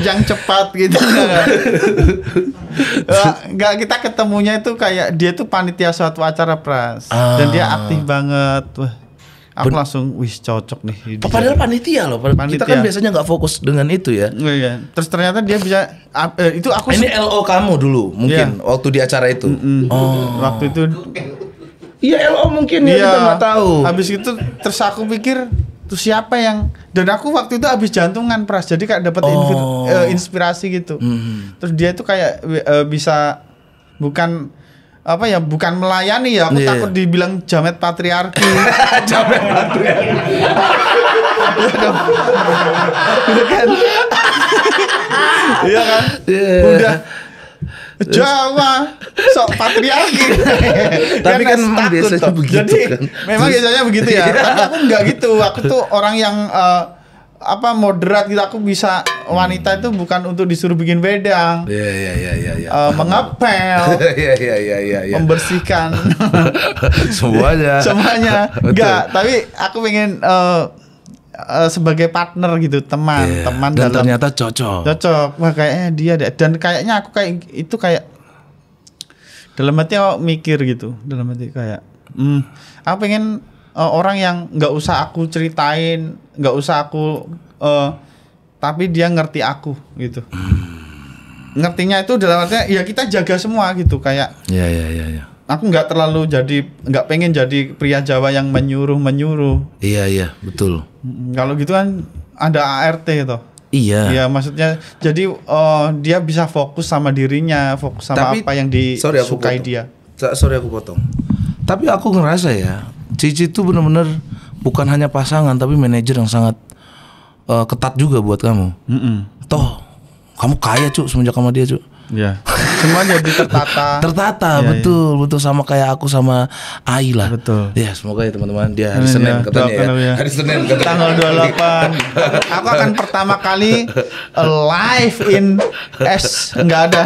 yang cepat gitu Wah, nggak kita ketemunya itu kayak dia tuh panitia suatu acara pras dan dia Ah. aktif banget wah aku langsung wis cocok nih Oh, Padahal panitia loh. Kita Panitia. kan biasanya nggak fokus dengan itu ya. Oh, iya. terus ternyata dia bisa ah, eh, itu aku Ini LO kamu dulu mungkin Iya. waktu di acara itu. Oh. waktu itu Iya LO mungkin ya Iya. kita nggak tahu. Habis itu terus aku pikir tuh siapa yang dan aku waktu itu habis jantungan pras jadi kayak dapat Oh. eh, inspirasi gitu. Hmm. Terus dia tuh kayak eh, bisa bukan apa ya bukan melayani ya aku Iya. takut dibilang jamet patriarki banget ya. Iya kan iya kan Iya. udah Jawa sok patriarki Tapi kan memang biasanya toh. begitu jadi kan. memang biasanya begitu ya tapi aku nggak gitu aku tuh orang yang eh, apa moderat gitu aku bisa wanita itu bukan untuk disuruh bikin bedang Iya iya iya iya. iya. eh, mengepel Iya iya iya iya. iya. membersihkan Semuanya. semuanya enggak tapi aku pengen eh, eh, sebagai partner gitu teman Iya. teman Dan dalam ternyata cocok. cocok wah kayaknya dia deh dan kayaknya aku kayak itu kayak dalam hati aku mikir gitu dalam hati kayak hmm, aku pengen eh, orang yang nggak usah aku ceritain nggak usah aku eh, tapi dia ngerti aku gitu ngertinya itu dalam artinya ya kita jaga semua gitu kayak Iya iya iya. iya. Aku nggak terlalu jadi nggak pengen jadi pria Jawa yang menyuruh menyuruh Iya iya betul. Mm, kalau gitu kan ada ART gitu Iya. Ya maksudnya jadi eh, dia bisa fokus sama dirinya, fokus sama Tapi- apa yang disukai dia. Sorry aku potong. Tapi aku ngerasa ya, Cici itu bener-bener bukan hanya pasangan tapi manajer yang sangat eh, ketat juga buat kamu. Toh kamu kaya cuk semenjak sama dia cuk. Ya. Semua jadi tertata. Tertata Iya, betul betul sama kayak aku sama Ai lah. Betul. Ya semoga ya teman-teman dia hari Iya, Senin iya, katanya ya. ya. Hari Senin katanya. Tanggal 28 Aku akan pertama kali live in S nggak ada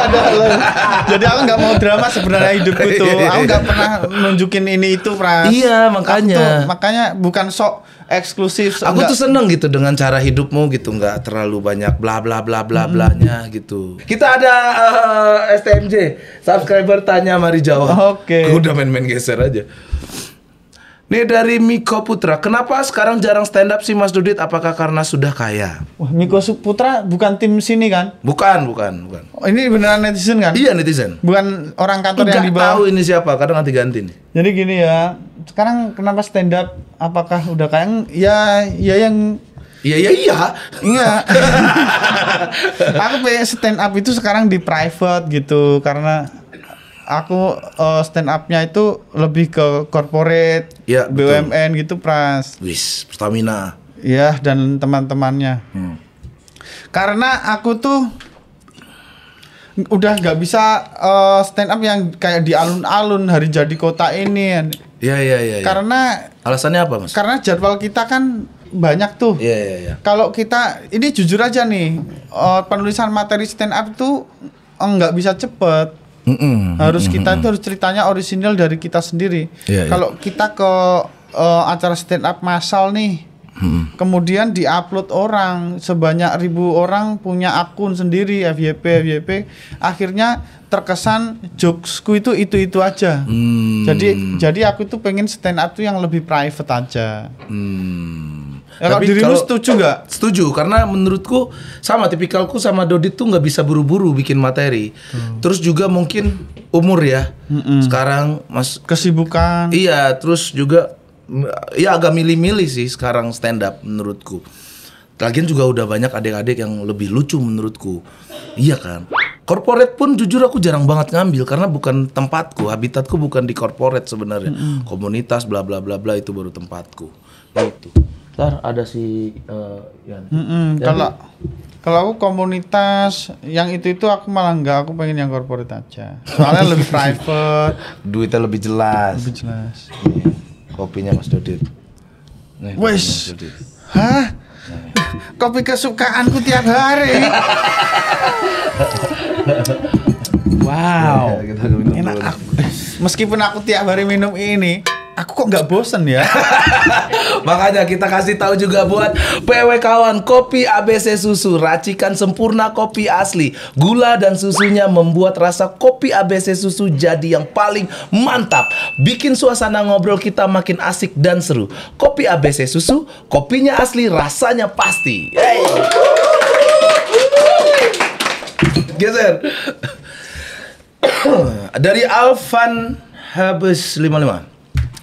ada live. Jadi aku nggak mau drama sebenarnya hidupku tuh Aku nggak pernah nunjukin ini itu Pras Iya, makanya. tuh, Makanya bukan sok eksklusif Aku nggak- tuh seneng gitu dengan cara hidupmu gitu nggak terlalu banyak bla bla bla bla blanya gitu. gitu. Kita ada eh, STMJ, subscriber tanya mari jawab. Oke. Gua udah main-main geser aja. Nih dari Miko Putra, kenapa sekarang jarang stand up sih Mas Dudit? Apakah karena sudah kaya? Wah, Miko Putra bukan tim sini kan? Bukan, bukan, bukan. Oh, ini beneran netizen kan? Iya netizen. Bukan orang kantor yang di Enggak bawah. tahu ini siapa, kadang ganti-ganti nih. Jadi gini ya, sekarang kenapa stand up? Apakah udah kayak ya ya yang Iya iya iya. Enggak. aku pengen stand up itu sekarang di private gitu karena aku eh, stand upnya itu lebih ke corporate, betul. BUMN gitu pras. Wis, Pertamina. Ya dan teman-temannya. Hmm. Karena aku tuh udah nggak bisa eh, stand up yang kayak di alun-alun hari jadi kota ini. Iya iya iya. iya. Karena Alasannya apa mas? karena jadwal kita kan banyak tuh. Iya iya iya. Kalau kita ini jujur aja nih, eh, penulisan materi stand up tuh nggak bisa cepet. Mm-mm. Harus kita itu harus ceritanya orisinal dari kita sendiri. Iya, iya. Kalau kita ke eh, acara stand up massal nih, kemudian diupload orang sebanyak ribu orang punya akun sendiri FYP FYP, akhirnya terkesan jokesku itu itu itu aja. Hmm. Jadi jadi aku tuh pengen stand up tuh yang lebih private aja. Hmm. Ya, kalau dirimu setuju nggak? Setuju karena menurutku sama tipikalku sama Dodit tuh nggak bisa buru-buru bikin materi. Terus juga mungkin umur ya. Sekarang Mas Kesibukan. Iya, terus juga mm, ya agak milih-milih sih sekarang stand up menurutku. Lagian juga udah banyak adik-adik yang lebih lucu menurutku. Iya kan? Corporate pun jujur aku jarang banget ngambil karena bukan tempatku, habitatku bukan di corporate sebenarnya. Komunitas bla bla bla bla itu baru tempatku. Gitu. Ntar ada si eh, Yan. Mm-mm, kalau kalau aku komunitas yang itu itu aku malah enggak aku pengen yang corporate aja soalnya lebih private Duitnya lebih jelas. lebih jelas Nih, kopinya Mas Dodit. Nih, Wes. Hah? Kopi kesukaanku tiap hari. Wow. Enak aku. Meskipun aku tiap hari minum ini aku kok nggak bosen ya Makanya kita kasih tahu juga buat PW kawan kopi ABC susu racikan sempurna kopi asli. Gula dan susunya membuat rasa kopi ABC susu jadi yang paling mantap. Bikin suasana ngobrol kita makin asik dan seru. Kopi ABC susu, kopinya asli, rasanya pasti. Hey. Geser. Dari Alvan Habis 55.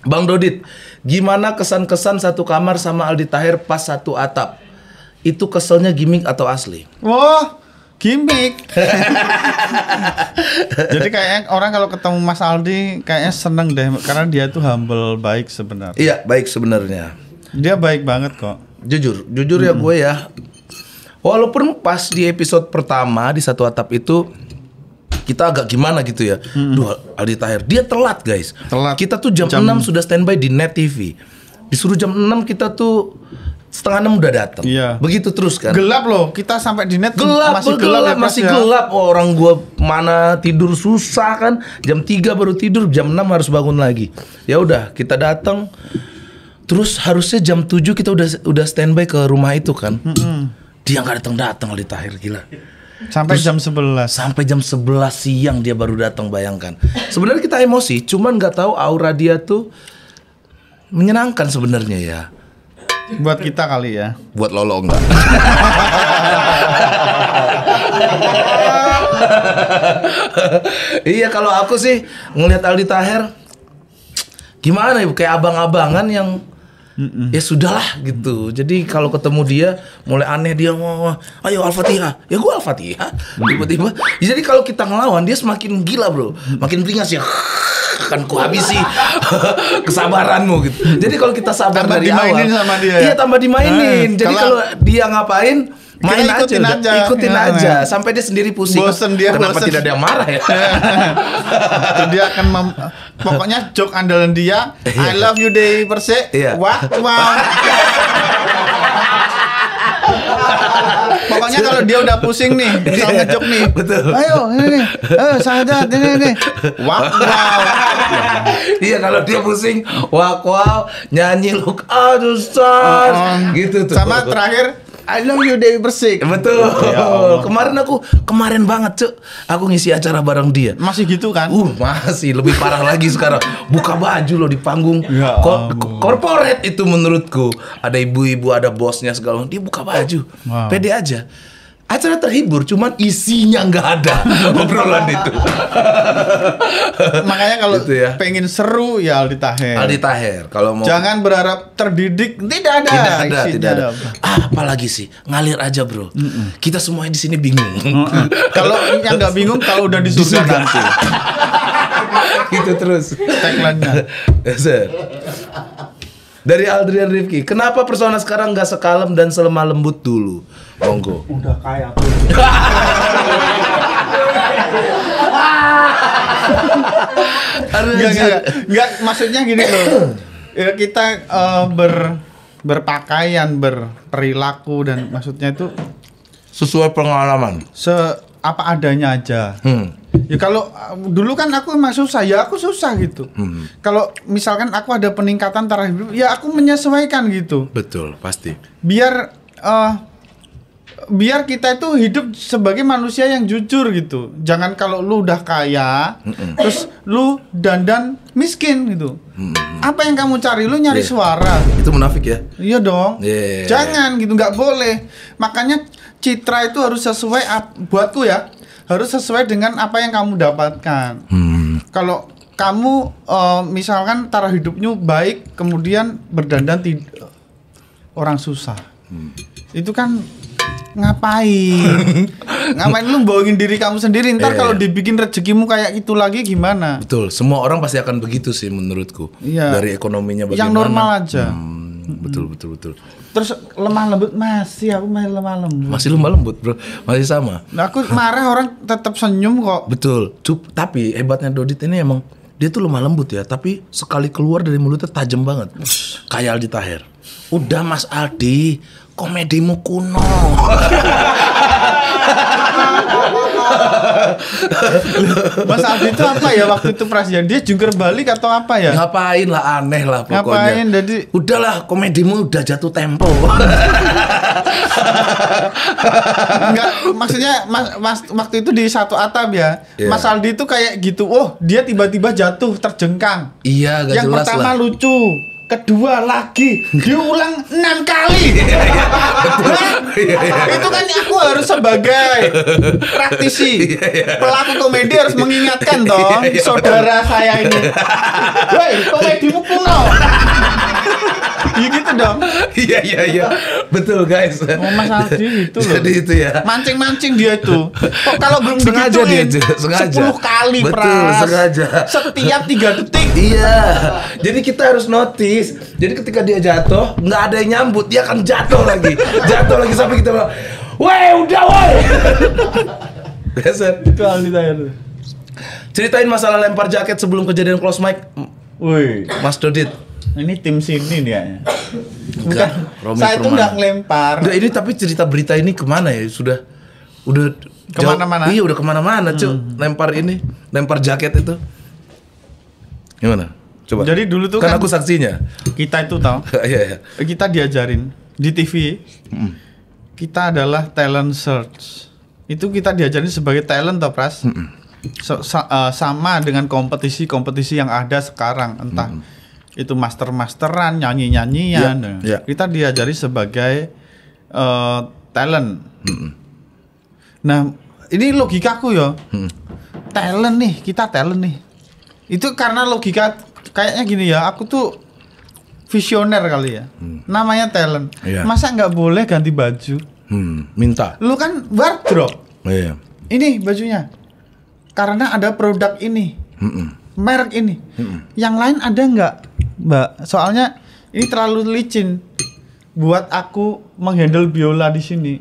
Bang Dodit, gimana kesan-kesan satu kamar sama Aldi Tahir pas satu atap? Itu keselnya gimmick atau asli? Wah, gimmick. Jadi kayaknya orang kalau ketemu Mas Aldi kayaknya seneng deh karena dia tuh humble, baik sebenarnya. Iya, baik sebenarnya. Dia baik banget kok. Jujur, jujur ya gue ya. Walaupun pas di episode pertama di satu atap itu kita agak gimana gitu ya. Duh, Aldi Tahir, dia telat guys. Telat. Kita tuh jam, 6 sudah standby di Net TV. Disuruh jam 6 kita tuh setengah 6 udah datang. Iya. Begitu terus kan. Gelap loh, kita sampai di net gelap masih gelap, gelap, ya, Pras, masih ya. gelap Oh, orang gua mana tidur susah kan jam 3 baru tidur jam 6 harus bangun lagi ya udah kita datang terus harusnya jam 7 kita udah udah standby ke rumah itu kan dia nggak datang datang di Tahir gila Sampai jam 11. sampai jam 11 siang dia baru datang bayangkan sebenarnya kita emosi cuman nggak tahu aura dia tuh menyenangkan sebenarnya ya Buat kita kali ya. buat Lolo enggak iya kalau aku sih ngelihat Aldi Taher gimana ya kayak abang-abangan yang ya sudahlah gitu. Jadi kalau ketemu dia mulai aneh dia mau ayo al-fatihah. Ya gua al-fatihah. Tiba-tiba ya, jadi kalau kita ngelawan dia semakin gila bro. Makin beringas ya akan kuhabisi kesabaranmu gitu. Jadi kalau kita sabar Tambah dari awal dimainin sama dia ya? iya tambah dimainin. Nah, jadi kalau dia ngapain main aja, ikutin udah. aja. ikutin Ya, aja ya. sampai dia sendiri pusing Bosen dia, kenapa bosen. tidak ada yang marah ya dia akan mem- pokoknya joke andalan dia I love you Dewi Persik. Iya. Wah, wow. Pokoknya kalau dia udah pusing nih, misal Iya, ngejok nih. betul. Ayo, ini nih. Eh, sahadat, ini nih. Wah, wow. iya kalau dia pusing wak wow nyanyi look aduh son Oh, gitu tuh Sama terakhir I love you Dewi Persik. Betul. Ya Allah. kemarin aku kemarin banget, Cuk. Aku ngisi acara bareng dia. Masih gitu kan? Uh, masih lebih parah lagi sekarang. Buka baju loh di panggung. Ya Ko- corporate itu menurutku. Ada ibu-ibu, ada bosnya segala macam. Dia buka baju. Wow. Pede aja. Acara terhibur, cuman isinya nggak ada obrolan itu. Makanya kalau Gitu ya. pengen seru ya Aldi Taher. Aldi Taher, kalau mau Jangan berharap terdidik, tidak ada. tidak ada, isinya tidak ada. Ah, apalagi sih, ngalir aja bro. Kita semuanya di sini bingung. Kalau yang nggak bingung kalau udah di surga nanti. gitu terus. Tagline-nya. Dari Aldrian Rifki, kenapa persona sekarang nggak sekalem dan selemah lembut dulu? Monggo. Udah kaya Aduh, Enggak, enggak, enggak, maksudnya gini loh. Ya, kita eh, ber berpakaian, berperilaku dan maksudnya itu Sesuai pengalaman. se apa adanya aja. Hmm. Ya kalau uh, dulu kan aku emang susah, ya aku susah gitu. Hmm. Kalau misalkan aku ada peningkatan taraf hidup, ya aku menyesuaikan gitu. Betul, pasti. Biar eh biar kita itu hidup sebagai manusia yang jujur gitu. Jangan kalau lu udah kaya, terus lu dandan miskin gitu. Apa yang kamu cari? Lu nyari Iya. suara. Itu munafik ya? Iya dong. Iya. Jangan gitu, nggak boleh. Makanya citra itu harus sesuai buatku ya, harus sesuai dengan apa yang kamu dapatkan. Hmm. Kalau kamu eh, misalkan taraf hidupnya baik, kemudian berdandan orang susah, Hmm. itu kan ngapain? ngapain lu bohongin diri kamu sendiri? Ntar Iya, kalau iya. dibikin rezekimu kayak itu lagi gimana? Betul, semua orang pasti akan begitu sih menurutku. Iya. Dari ekonominya bagaimana. Yang normal aja. Hmm, betul, betul, betul. Terus lemah lembut masih aku masih lemah lembut. Masih lemah lembut, Bro. Masih sama. Nah, aku marah orang tetap senyum kok. Betul. Cup, tapi hebatnya Dodit ini emang dia tuh lemah lembut ya, tapi sekali keluar dari mulutnya tajam banget. Kayak Aldi Taher. Udah Mas Aldi, komedimu kuno. Mas Aldi itu apa ya waktu itu presiden? Dia jungkir balik atau apa ya? Ngapain lah aneh lah pokoknya. Ngapain, jadi- Udahlah komedimu udah jatuh tempo. Enggak, maksudnya mas, mas waktu itu di satu atap ya. Iya. Mas Aldi itu kayak gitu. Oh, dia tiba-tiba jatuh terjengkang. iya, gak Yang jelas pertama lah. lucu, kedua lagi diulang enam kali. Hah? Itu kan aku harus sebagai praktisi, pelaku komedi harus mengingatkan dong Iya, iya, saudara saya ini. Woi, komedimu kuno. Iya gitu dong. Iya iya iya. Betul guys. Oh, Mas Aldi itu loh. Jadi itu ya. Mancing-mancing dia itu. Kok kalau belum Sengaja dia, Ju. Sengaja. 10 kali Betul, pras. sengaja. Setiap 3 detik. Iya. Jadi kita harus notice. Jadi ketika dia jatuh, nggak ada yang nyambut, dia akan jatuh lagi. jatuh lagi sampai kita bilang, "Woi, udah woi." Biasa. Itu Aldi Taher. Ceritain masalah lempar jaket sebelum kejadian close mic, Woi, Mas Dodit. Ini tim sini dia. Bukan, Enggak, Romi saya itu nggak ngelempar. Udah ini tapi cerita berita ini ke mana ya? Sudah udah Ke mana-mana? Iya udah ke mana-mana cuy. Lempar ini, lempar jaket itu. Gimana? Coba. Jadi dulu tuh kan, kan- aku saksinya. Kita itu tahu. Iya iya. Kita diajarin di TV. Kita adalah talent search. Itu kita diajarin sebagai talent toh, Pras. So- sa- eh, sama dengan kompetisi-kompetisi yang ada sekarang, entah itu master-masteran, nyanyi-nyanyian. Iya, iya. Kita diajari sebagai eh, talent. Nah, ini logikaku ya. Talent nih, kita talent nih. Itu karena logika kayaknya gini ya, aku tuh visioner kali ya. Namanya talent. Iya. Masa nggak boleh ganti baju? Hmm, minta. Lu kan wardrobe. Iya. Ini bajunya. Karena ada produk ini, Mm-mm. merek ini. Yang lain ada nggak, Mbak? Soalnya ini terlalu licin buat aku menghandle biola di sini.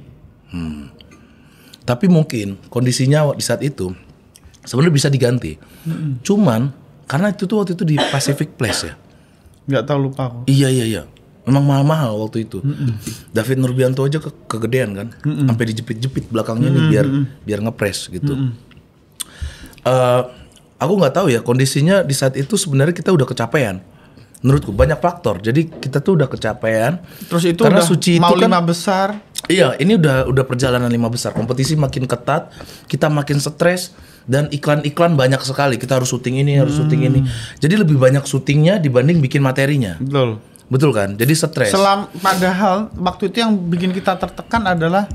Tapi mungkin kondisinya di saat itu sebenarnya bisa diganti. Cuman karena itu tuh waktu itu di Pacific Place ya. Nggak tahu lupa aku. Iya iya iya. Memang mahal-mahal waktu itu. David Nurbianto aja ke kegedean kan, sampai dijepit-jepit belakangnya nih biar biar ngepres gitu. Eh, aku nggak tahu ya kondisinya di saat itu sebenarnya kita udah kecapean. Menurutku banyak faktor. Jadi kita tuh udah kecapean. Terus itu karena udah suci mau itu kan lima besar. Iya, ini udah udah perjalanan lima besar. Kompetisi makin ketat, kita makin stres dan iklan-iklan banyak sekali. Kita harus syuting ini, harus syuting ini. Jadi lebih banyak syutingnya dibanding bikin materinya. Betul. Betul kan? Jadi stres. Selam padahal waktu itu yang bikin kita tertekan adalah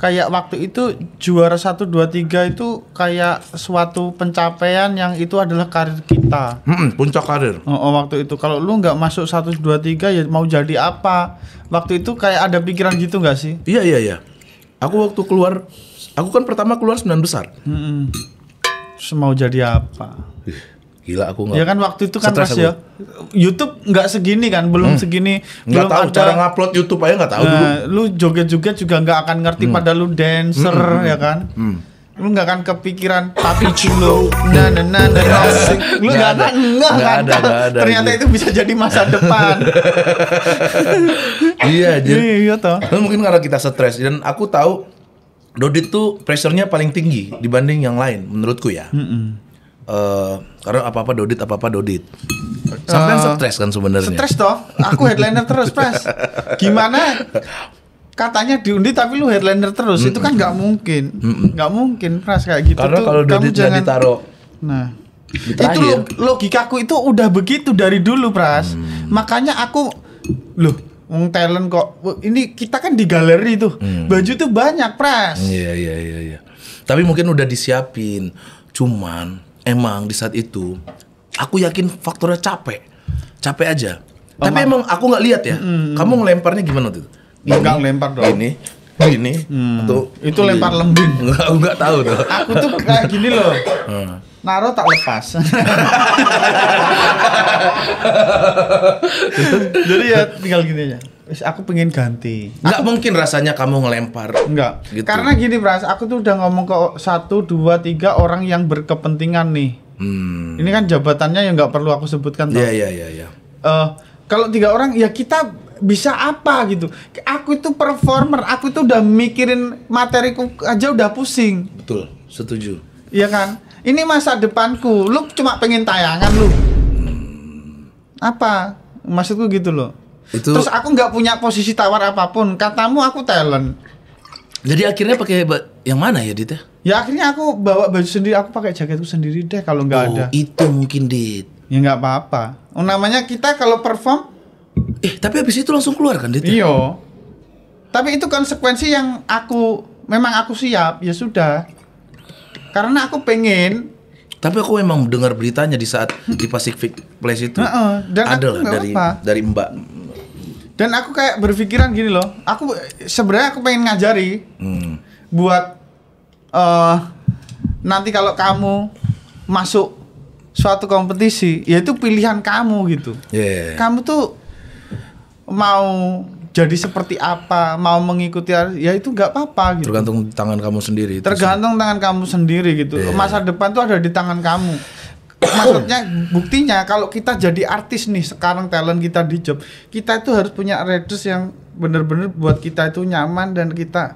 kayak waktu itu juara 1 2 3 itu kayak suatu pencapaian yang itu adalah karir kita. Mm-mm, puncak karir. Oh, oh, waktu itu kalau lu nggak masuk 1 2 3 ya mau jadi apa? Waktu itu kayak ada pikiran gitu nggak sih? Iya iya iya. Aku waktu keluar, aku kan pertama keluar sembilan besar. Mm-mm. Terus mau jadi apa? Gila aku nggak. Ya kan waktu itu kan pas ya YouTube nggak segini kan, belum segini, Nggak belum tahu ada cara ngupload YouTube aja nggak tahu dulu. Nah, lu joget-joget juga nggak akan ngerti pada lu dancer ya kan. Hmm. Lu nggak akan kepikiran papi culo nah nah nah nah lu Nggak nggak ada. nggak kan ada, nggak ada, ternyata iya. itu bisa jadi masa depan iya jadi. iya toh Kan mungkin karena kita stres dan aku tahu Dodit tuh pressure-nya paling tinggi dibanding yang lain menurutku ya. Eh, karena apa-apa Dodit, apa-apa Dodit. Sampai Eh, stres kan sebenarnya. stres toh aku headliner terus pres gimana katanya diundi tapi lu headliner terus itu kan nggak mungkin nggak mungkin pres kayak gitu Karena tuh kalau Doditnya jangan ditaruh Nah, itu logikaku itu udah begitu dari dulu, Pras. Hmm. Makanya aku loh, wong talent kok. Ini kita kan di galeri tuh. Baju tuh banyak, Pras. Iya iya iya iya. Tapi mungkin udah disiapin. Cuman emang di saat itu aku yakin faktornya capek. Capek aja. Tapi emang aku nggak lihat ya. Kamu ngelemparnya gimana tuh? Enggak ngelempar dong. Ini, ini, atau Itu lempar lembing. Enggak, aku nggak tahu tuh. Aku tuh kayak gini loh. Hmm. Naro tak lepas. Jadi ya tinggal gini aja. Aku pengen ganti. Nggak mungkin rasanya kamu ngelempar. Enggak. Gitu. Karena gini, Pras, aku tuh udah ngomong ke satu, dua, tiga orang yang berkepentingan nih. Hmm. Ini kan jabatannya yang nggak perlu aku sebutkan. Iya iya iya iya. Eh, kalau tiga orang ya kita bisa apa gitu. Aku itu performer, aku itu udah mikirin materiku aja udah pusing. Betul, setuju. Iya kan? Ini masa depanku. Lu cuma pengen tayangan lu. Apa? Maksudku gitu loh. Itu Terus aku nggak punya posisi tawar apa pun. Katamu aku talent. jadi akhirnya pakai yang mana ya Dit ya? Ya akhirnya aku bawa baju sendiri. Aku pakai jaketku sendiri deh kalau nggak ada. Oh, itu mungkin Dit. Ya nggak apa-apa. Oh, namanya kita kalau perform Eh, tapi habis itu langsung keluar kan Dit? Iya. Tapi itu konsekuensi yang aku memang aku siap, ya sudah. Karena aku pengen Tapi aku memang dengar beritanya di saat di Pacific Place itu. Heeh, dan ada lah dari apa. dari Mbak. dan aku kayak berpikiran gini loh. Aku sebenarnya aku pengen ngajari Hmm. buat eh nanti kalau kamu masuk suatu kompetisi, ya itu pilihan kamu gitu. Yeah. Kamu tuh mau jadi seperti apa, mau mengikuti ya itu nggak apa-apa gitu. Tergantung tangan kamu sendiri. tergantung tangan kamu sendiri gitu Iya. masa depan tuh ada di tangan kamu maksudnya buktinya kalau kita jadi artis nih sekarang talent kita di job kita itu harus punya redes yang bener-bener buat kita itu nyaman dan kita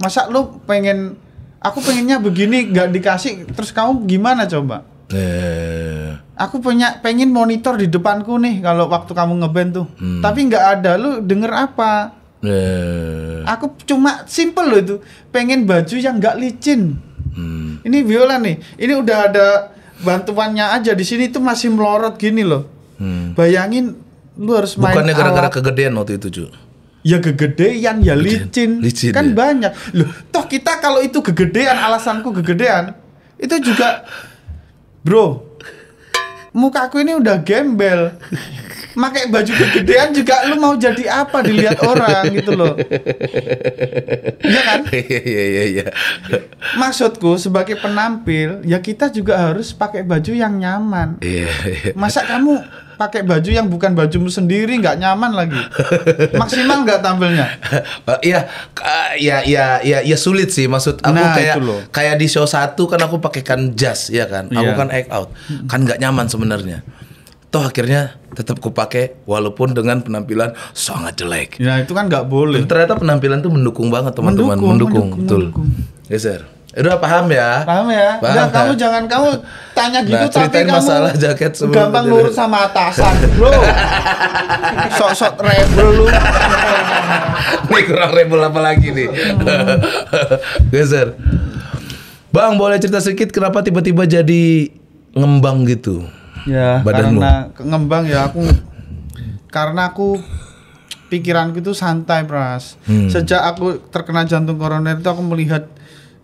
masa lu pengen aku pengennya begini nggak dikasih terus kamu gimana coba sih. Eh, aku punya pengen monitor di depanku nih kalau waktu kamu ngeband tuh Hmm. tapi nggak ada lu denger apa eh, aku cuma simple loh itu pengen baju yang nggak licin hmm. Ini Viola nih. Ini udah ada bantuannya aja di sini tuh masih melorot gini loh. Hmm. Bayangin lu harus main Bukannya gara-gara kegedean waktu itu, Cu? ya kegedean ya licin. Licin, kan ya. banyak. Loh, toh kita kalau itu kegedean alasanku kegedean itu juga bro. Mukaku ini udah gembel. Pakai baju kegedean juga lu mau jadi apa dilihat orang gitu loh. Iya kan? Iya iya iya iya. Maksudku sebagai penampil ya kita juga harus pakai baju yang nyaman. Iya iya. Masa kamu pakai baju yang bukan bajumu sendiri nggak nyaman lagi? Maksimal nggak tampilnya? Iya, ka- ya ya ya ya sulit sih maksud aku Nah, kayak kayak di show satu kan aku pakaikan jas ya kan. Aku Iya. kan act out. Kan nggak nyaman sebenarnya. Toh akhirnya tetap kupakai walaupun dengan penampilan sangat jelek. Ya itu kan nggak boleh. Dan ternyata penampilan tuh mendukung banget teman-teman, Mendukung, mendukung, mendukung, betul. mendukung. Geser. Udah paham ya? Paham ya? Paham Udah, ya? kamu jangan kamu tanya gitu Nah, tapi kamu masalah jaket gampang nurut sama atasan, bro. Sok-sok rebel lu. nih kurang rebel apa lagi nih? Geser. Bang, boleh cerita sedikit kenapa tiba-tiba jadi ngembang gitu? Ya, Badanmu. karena ngembang ya aku karena aku pikiranku itu santai, Pras. Hmm. Sejak aku terkena jantung koroner itu aku melihat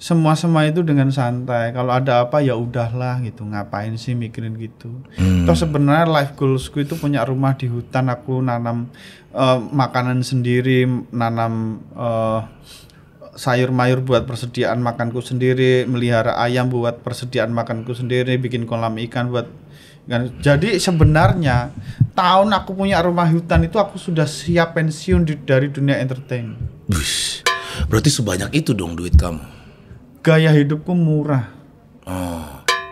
semua semua itu dengan santai. Kalau ada apa ya udahlah gitu. Ngapain sih mikirin gitu. Hmm. Toh sebenarnya life goalsku itu punya rumah di hutan, aku nanam eh, makanan sendiri, nanam eh, sayur mayur buat persediaan makanku sendiri, melihara ayam buat persediaan makanku sendiri, bikin kolam ikan buat kan. Jadi sebenarnya tahun aku punya rumah hutan itu aku sudah siap pensiun di- dari dunia entertain. Berarti sebanyak itu dong duit kamu. Gaya hidupku murah. Oh.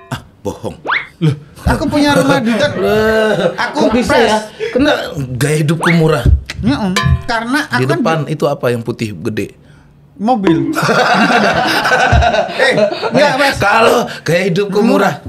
Ah, bohong. Loh, aku punya rumah di hutan. aku Kok bisa ya? Kena gaya hidupku murah. Mm-mm. Karena aku Di kan depan itu apa yang putih gede? mobil. eh, enggak, Mas. Kalau gaya hidupku murah.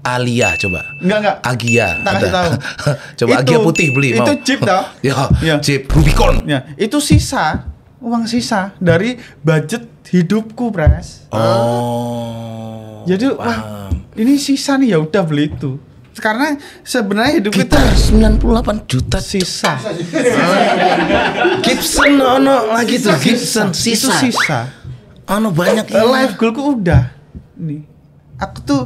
Alia coba. Enggak, enggak. Agia. Tak kasih tahu. coba Itu- Agia putih beli mau. itu Jeep tau? ya, Ya. Jeep Rubicon. Ya, itu sisa uang sisa dari budget hidupku, Pres. Oh. Jadi wah, paham. ini sisa nih ya udah beli itu. Karena sebenarnya hidup itu Gitar 98 juta sisa. Gibson ono lagi tuh Gibson Itu sisa. sisa. Ono banyak Eh, Life goalku udah. Nih. Aku tuh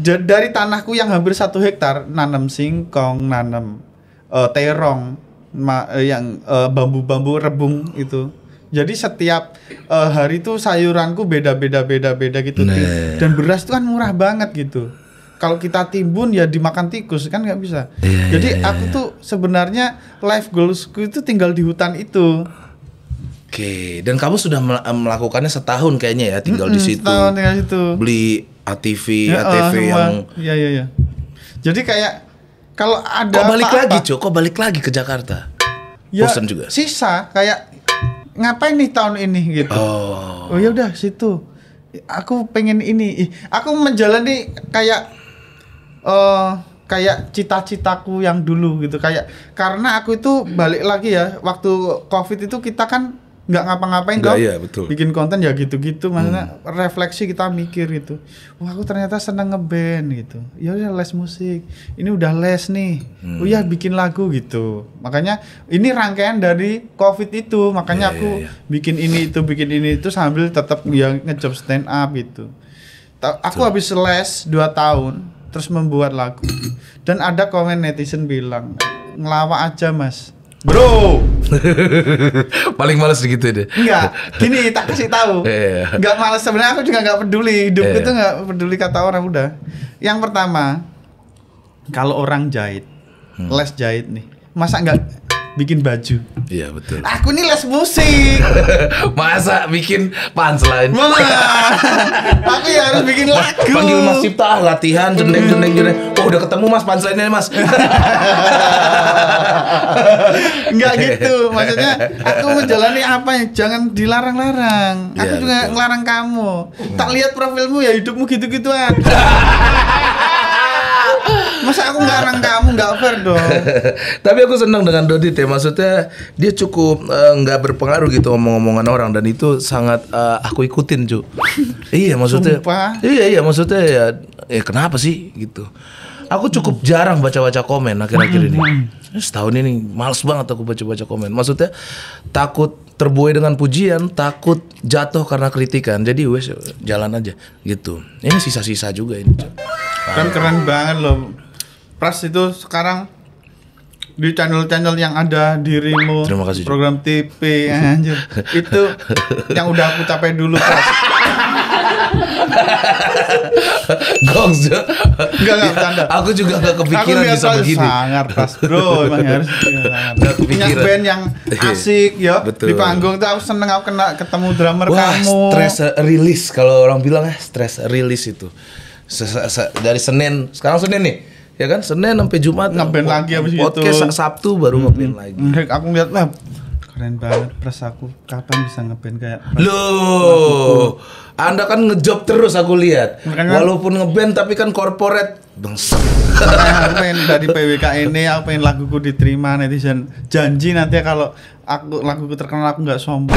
dari tanahku yang hampir satu hektar nanam singkong, nanam eh, terong, ma- eh, yang eh, bambu-bambu rebung itu. Jadi setiap eh, hari tuh sayuranku beda-beda beda-beda gitu. Nah. Dan beras itu kan murah banget gitu. Kalau kita timbun ya dimakan tikus kan nggak bisa. Iya, Jadi iya, aku tuh sebenarnya life goalsku itu tinggal di hutan itu. Oke, dan kamu sudah mel- melakukannya setahun kayaknya ya tinggal di Mm-mm, situ. setahun tinggal di situ. Beli ATV, Ya, ATV semua. yang Iya iya iya. Jadi kayak kalau ada Kok balik apa-apa, lagi, Cok? Kok balik lagi ke Jakarta? ya, Bosen juga. Sisa kayak ngapain nih tahun ini gitu. Oh. Oh ya udah situ. Aku pengen ini. Ih, Aku menjalani kayak eh kayak cita-citaku yang dulu gitu kayak karena aku itu balik lagi ya waktu covid itu kita kan nggak ngapa-ngapain dong iya, betul. Hmm. bikin konten ya gitu-gitu. Maksudnya refleksi kita mikir gitu. Wah aku ternyata seneng ngeband gitu. Ya udah les musik. Ini udah les nih. Hmm. oh ya bikin lagu gitu. Makanya ini rangkaian dari covid itu. Makanya Iya, aku iya, iya. bikin ini itu bikin ini itu sambil tetap ya ngejob stand up gitu. Ta- aku habis les 2 tahun terus membuat lagu. Dan ada komen netizen bilang ngelawak aja mas bro Paling males gitu deh. Enggak, gini tak kasih tahu. Iya. Enggak malas sebenarnya aku juga enggak peduli. Hidupku Iya. itu enggak peduli kata orang udah. Yang pertama, kalau orang jahit, Hmm. les jahit nih. Masa enggak bikin baju? Iya, betul. Aku nih les musik. Masa bikin punchline? Mama. aku ya harus bikin lagu. Panggil Mas Cipta ah, latihan jendeng jendeng jendeng. Oh, udah ketemu Mas punchline-nya Mas. Enggak gitu. Maksudnya aku menjalani apa yang jangan dilarang-larang. Aku Iya, juga betul. ngelarang kamu. Tak lihat profilmu ya hidupmu gitu-gituan. Masa aku ngelarang kamu nggak fair dong. Tapi aku senang dengan Dodit ya. Maksudnya dia cukup eh, nggak berpengaruh gitu ngomong-ngomongan orang dan itu sangat eh, aku ikutin cu. iya maksudnya. Sumpah. Iya iya maksudnya ya. Eh kenapa sih gitu? Aku cukup jarang baca-baca komen akhir-akhir ini. Setahun ini males banget aku baca-baca komen. Maksudnya takut terbuai dengan pujian, takut jatuh karena kritikan. Jadi wes jalan aja gitu. Ini sisa-sisa juga ini. Kan keren banget loh. Pras itu sekarang di channel-channel yang ada dirimu Terima kasih, program TV anjir itu yang udah aku capai dulu Pras Cu. Enggak, enggak, bercanda. Aku juga gak kepikiran lihat bisa begini. sangar Pras bro emang harus iya, sangar. Nggak punya kepikiran. band yang Iya. asik ya Betul. di panggung tuh aku seneng aku kena ketemu drummer Wah, kamu stress release kalau orang bilang ya stress release itu. Se- se- se- dari Senin, sekarang Senin nih. Ya kan? Senin sampai Jumat Ngeband lagi habis itu. Podcast Sa- Sabtu baru ngeband lagi. Hmm, aku lihat lah keren banget pres aku kapan bisa ngeband kayak Loh, Anda kan ngejob terus aku lihat. Makanya- Walaupun ngeband tapi kan corporate. Bangsat. Aku pengen dari PWK ini aku pengen laguku diterima netizen janji nanti kalau aku laguku terkenal aku nggak sombong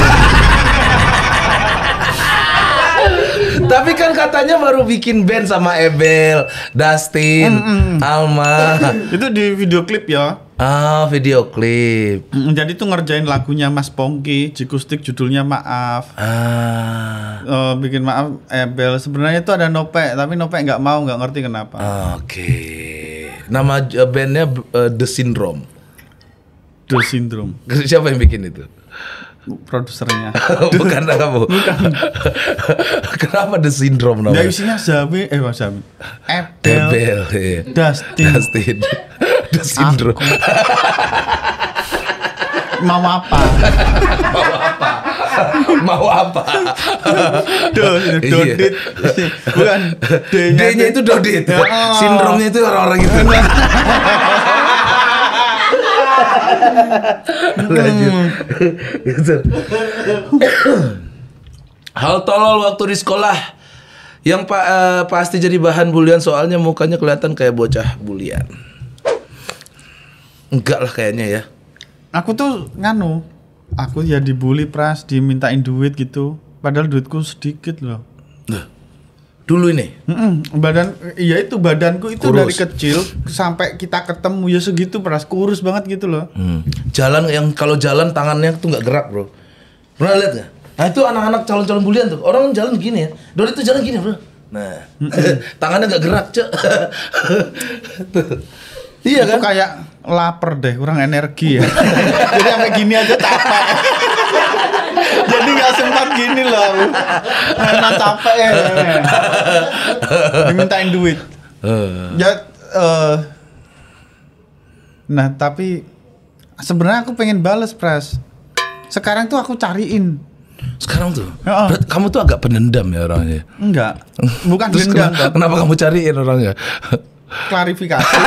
Tapi kan katanya baru bikin band sama Ebel, Dustin, Alma. itu di video klip ya Ah, video klip. Mm, jadi tuh ngerjain lagunya Mas Pongki Jikustik judulnya Maaf Ah. Eh, bikin maaf Ebel sebenarnya itu ada Nopek tapi Nopek nggak mau nggak ngerti kenapa Oke. Nama j- bandnya uh, The Syndrome. Down syndrome Siapa yang bikin itu? Produsernya Bukan kamu. Kenapa The Syndrome ya namanya? isinya Zabi eh Mas Zabi Ebel Ebel. iya. Dustin Dustin. The Syndrome. mau apa Mau apa? Duh, Iya. Dodit bukan D-nya itu Dodit. Ya. Sindromnya itu orang-orang itu. Lanjut. Gitu. Hal tolol waktu di sekolah yang pa- eh, pasti jadi bahan bulian soalnya mukanya kelihatan kayak bocah bulian. Enggak lah kayaknya ya. aku tuh nganu aku ya dibully pras dimintain duit gitu padahal duitku sedikit loh Loh, Dulu ini. Mm-mm, badan iya itu badanku itu Kurus. dari kecil sampai kita ketemu ya segitu pras kurus banget gitu loh Hmm. Jalan yang kalau jalan tangannya tuh nggak gerak bro. Pernah lihat nggak? Nah itu anak-anak calon-calon bulian tuh. Orang jalan gini ya. Dori itu jalan gini bro. Nah, tangannya nggak gerak cek. Iya itu kan? kayak lapar deh kurang energi ya jadi sampai gini aja capek jadi nggak sempat gini loh. Aku karena capek ya. Dimintain duit. Ya eh, nah tapi sebenarnya aku pengen bales pres sekarang tuh aku cariin. Sekarang tuh, berarti kamu tuh agak pendendam ya orangnya. enggak. Bukan Terus dendam kenapa, kenapa kamu cariin orangnya? klarifikasi.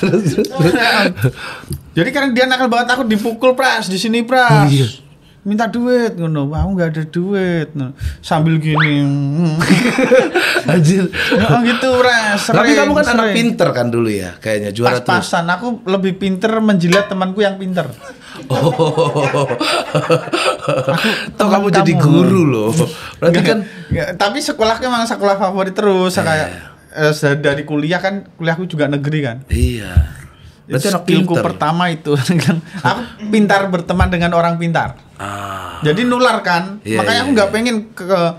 Terus, terus, terus. Jadi karena dia nakal banget aku dipukul pres di sini pres Oh, iya. minta duit ngono aku nggak ada duit Nah, sambil gini hmm. Anjir. Nah, gitu pres Tapi kamu kan anak sering. pinter kan dulu ya, kayaknya juara terus. pas-pasan aku lebih pinter menjilat temanku yang pinter Oh. Toh kamu teman jadi kamu. guru loh. Berarti kan nggak, tapi sekolahku emang sekolah favorit terus kayak eh, se- dari kuliah kan kuliahku juga negeri kan iya. Berarti anak skillku pinter. pertama itu kan aku pintar berteman dengan orang pintar Ah. jadi nular kan Iya, makanya iya, aku nggak iya. pengen ke, ke-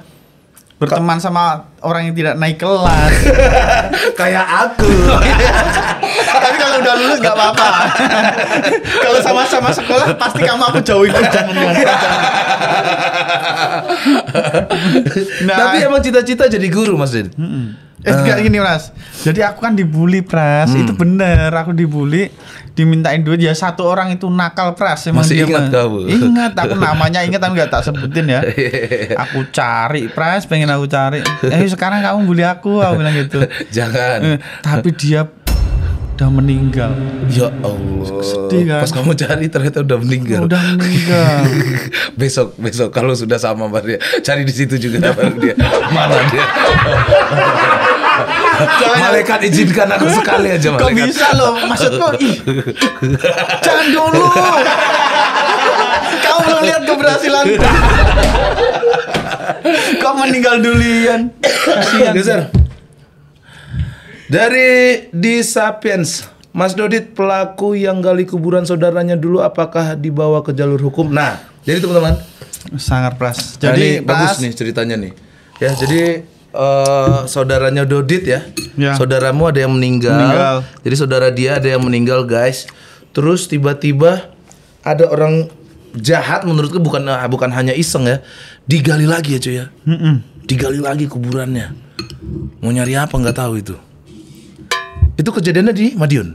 berteman sama orang yang tidak naik kelas Kayak aku. tapi kalau udah lulus nggak apa-apa kalau sama-sama sekolah pasti kamu aku jauhin. Nah, Tapi emang cita-cita jadi guru Mas Din. Eh, enggak gini mas Jadi aku kan dibully pras. Hmm. Itu bener Aku dibully Dimintain duit. Ya satu orang itu nakal pras. Emang Masih dia ingat kamu? Ingat Aku namanya ingat Tapi gak tak sebutin ya. Aku cari pras. Pengen aku cari. Eh sekarang kamu bully aku Aku bilang gitu. Jangan. Eh, Tapi dia Udah meninggal. Ya Allah. Sedih kan? Pas kamu cari ternyata udah meninggal. Udah meninggal. Besok besok kalau sudah sama baru dia cari di situ juga baru dia. Mana dia? Malaikat izinkan aku sekali aja Kok malaikat. bisa loh? Maksudku ih, Jangan dulu. Kamu belum lihat keberhasilan. Kok meninggal duluan? Kasihan dari di Sapiens Mas Dodit pelaku yang gali kuburan saudaranya dulu apakah dibawa ke jalur hukum nah jadi teman-teman Sangat pras Nah, Jadi ini bagus nih ceritanya nih. Ya, jadi eh, saudaranya Dodit ya. Ya. Saudaramu ada yang meninggal. Meninggal. Jadi saudara dia ada yang meninggal, guys. Terus tiba-tiba ada orang jahat menurutku bukan ah, bukan hanya iseng ya. Digali lagi ya, cuy ya. Mm-mm. Digali lagi kuburannya. Mau nyari apa nggak tahu itu. Itu kejadiannya di Madiun.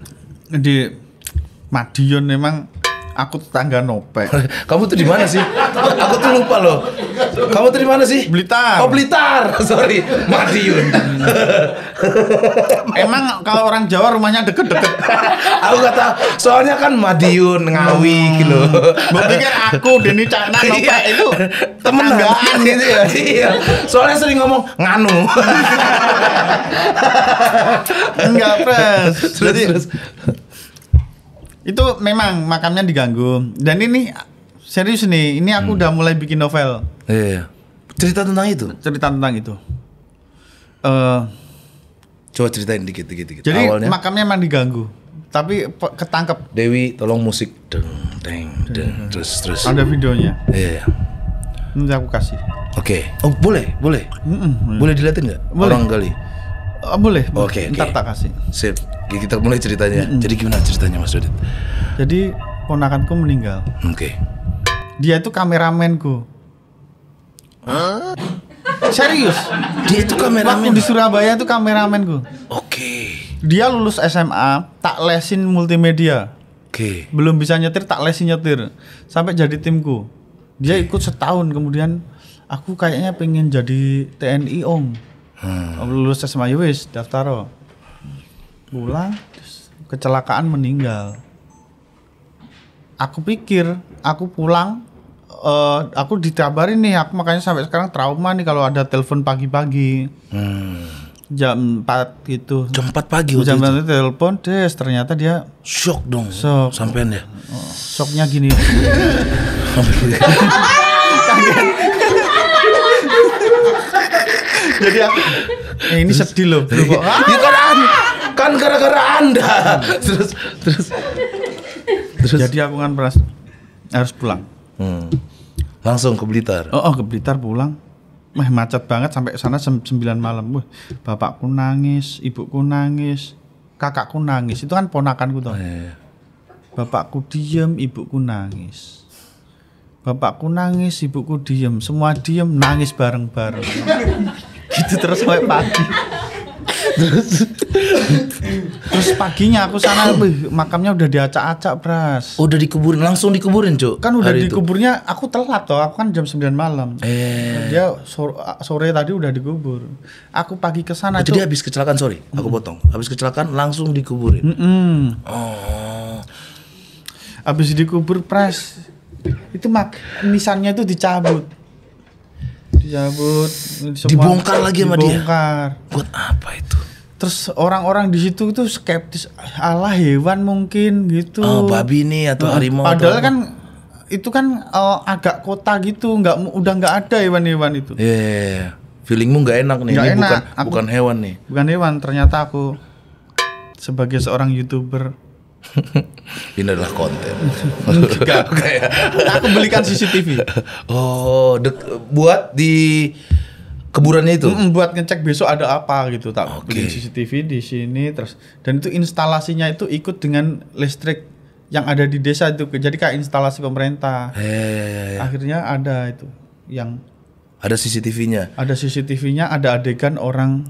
Di Madiun memang Aku tetangga Nopek. Kamu tuh di mana sih? Aku tuh lupa loh. Kamu tuh di mana sih? Blitar. Oh Blitar. Sorry, Madiun. Emang kalau orang Jawa rumahnya deket-deket. aku tahu. Soalnya kan Madiun, Ngawi gitu. Gue pikir aku Denny Cakna Nopek Iya. itu temenan gitu ya. Iya. Soalnya sering ngomong nganu. Enggak, Pres. Terus, Jadi terus. Itu memang makamnya diganggu. Dan ini serius nih, ini aku udah mulai bikin novel Iya. Cerita tentang itu. cerita tentang itu. Eh, Coba ceritain dikit dikit dikit. jadi Awalnya makamnya emang diganggu, tapi ketangkep. Dewi tolong musik deng deng deng terus terus. Ada videonya. Iya. iya. Nanti aku kasih. Oke. Oh boleh boleh. Mm-mm. Boleh dilihatin nggak? Boleh. Orang kali. Oh, boleh. Oke, Ntar oke. tak kasih. Sip. Kita mulai ceritanya. Jadi gimana ceritanya Mas Dodit? Jadi ponakanku meninggal. Oke. Dia itu kameramenku. Serius. Dia itu Waktu kameramen. di Surabaya itu kameramenku. Oke. Dia lulus SMA, tak lesin multimedia. Oke. Belum bisa nyetir, tak lesin nyetir. Sampai jadi timku. Dia ikut setahun, kemudian aku kayaknya pengen jadi TNI Om. Hmm. Lulus SMA ya wis, daftar. Pulang, terus kecelakaan meninggal. Aku pikir, aku pulang, eh, aku dikabarin nih, aku makanya sampai sekarang trauma nih kalau ada telepon pagi-pagi Hmm. jam 4 gitu. Jam 4 pagi Jam itu. 4 itu telepon, des ternyata dia Shock dong. Shock. Sampean ya. shocknya gini. Jadi aku, eh, ini sedih loh, bro. Kok, ah, Ya kan an- kan gara-gara Anda. terus terus terus Jadi aku kan beras harus pulang. Hmm. Langsung ke Blitar. Oh, oh ke Blitar pulang. Wah macet banget sampai sana jam 9 malam. Wah, bapakku nangis, ibuku nangis, kakakku nangis. Itu kan ponakanku tuh. Eh, Bapakku diem, ibuku nangis. Bapakku nangis, ibuku diem, semua diem, nangis bareng-bareng. gitu terus sampai pagi. terus paginya aku sana, makamnya udah diacak-acak, Bras. udah dikuburin langsung dikuburin, Cuk. Kan udah hari itu. dikuburnya, aku telat toh, aku kan jam 9 malam. Eh. Dia sore, sore tadi udah dikubur. Aku pagi ke sana Oh, jadi habis kecelakaan, sorry, aku potong. Habis kecelakaan langsung dikuburin. Mm-mm. Oh. Habis dikubur pres itu mak nisannya itu dicabut. Dicabut semua- Dibongkar lagi sama dia? Dibongkar. Buat apa itu? Terus orang-orang di situ tuh skeptis, ala hewan mungkin gitu. Oh, babi nih atau harimau atau Padahal kan itu kan eh, agak kota gitu, nggak udah nggak ada hewan-hewan itu. Iya, iya, iya. Feelingmu nggak enak nih. Ini enak. bukan Aku- bukan hewan nih. Bukan hewan, ternyata aku sebagai seorang youtuber Ini adalah konten. Enggak. Kayak aku belikan CCTV. Oh, dek- buat di kuburannya itu. Mm-mm, buat ngecek besok ada apa gitu tak Oke. bikin CCTV di sini terus dan itu instalasinya itu ikut dengan listrik yang ada di desa itu jadi kayak instalasi pemerintah iya, iya, iya. akhirnya ada itu yang Ada CCTV-nya. ada CCTV-nya ada adegan orang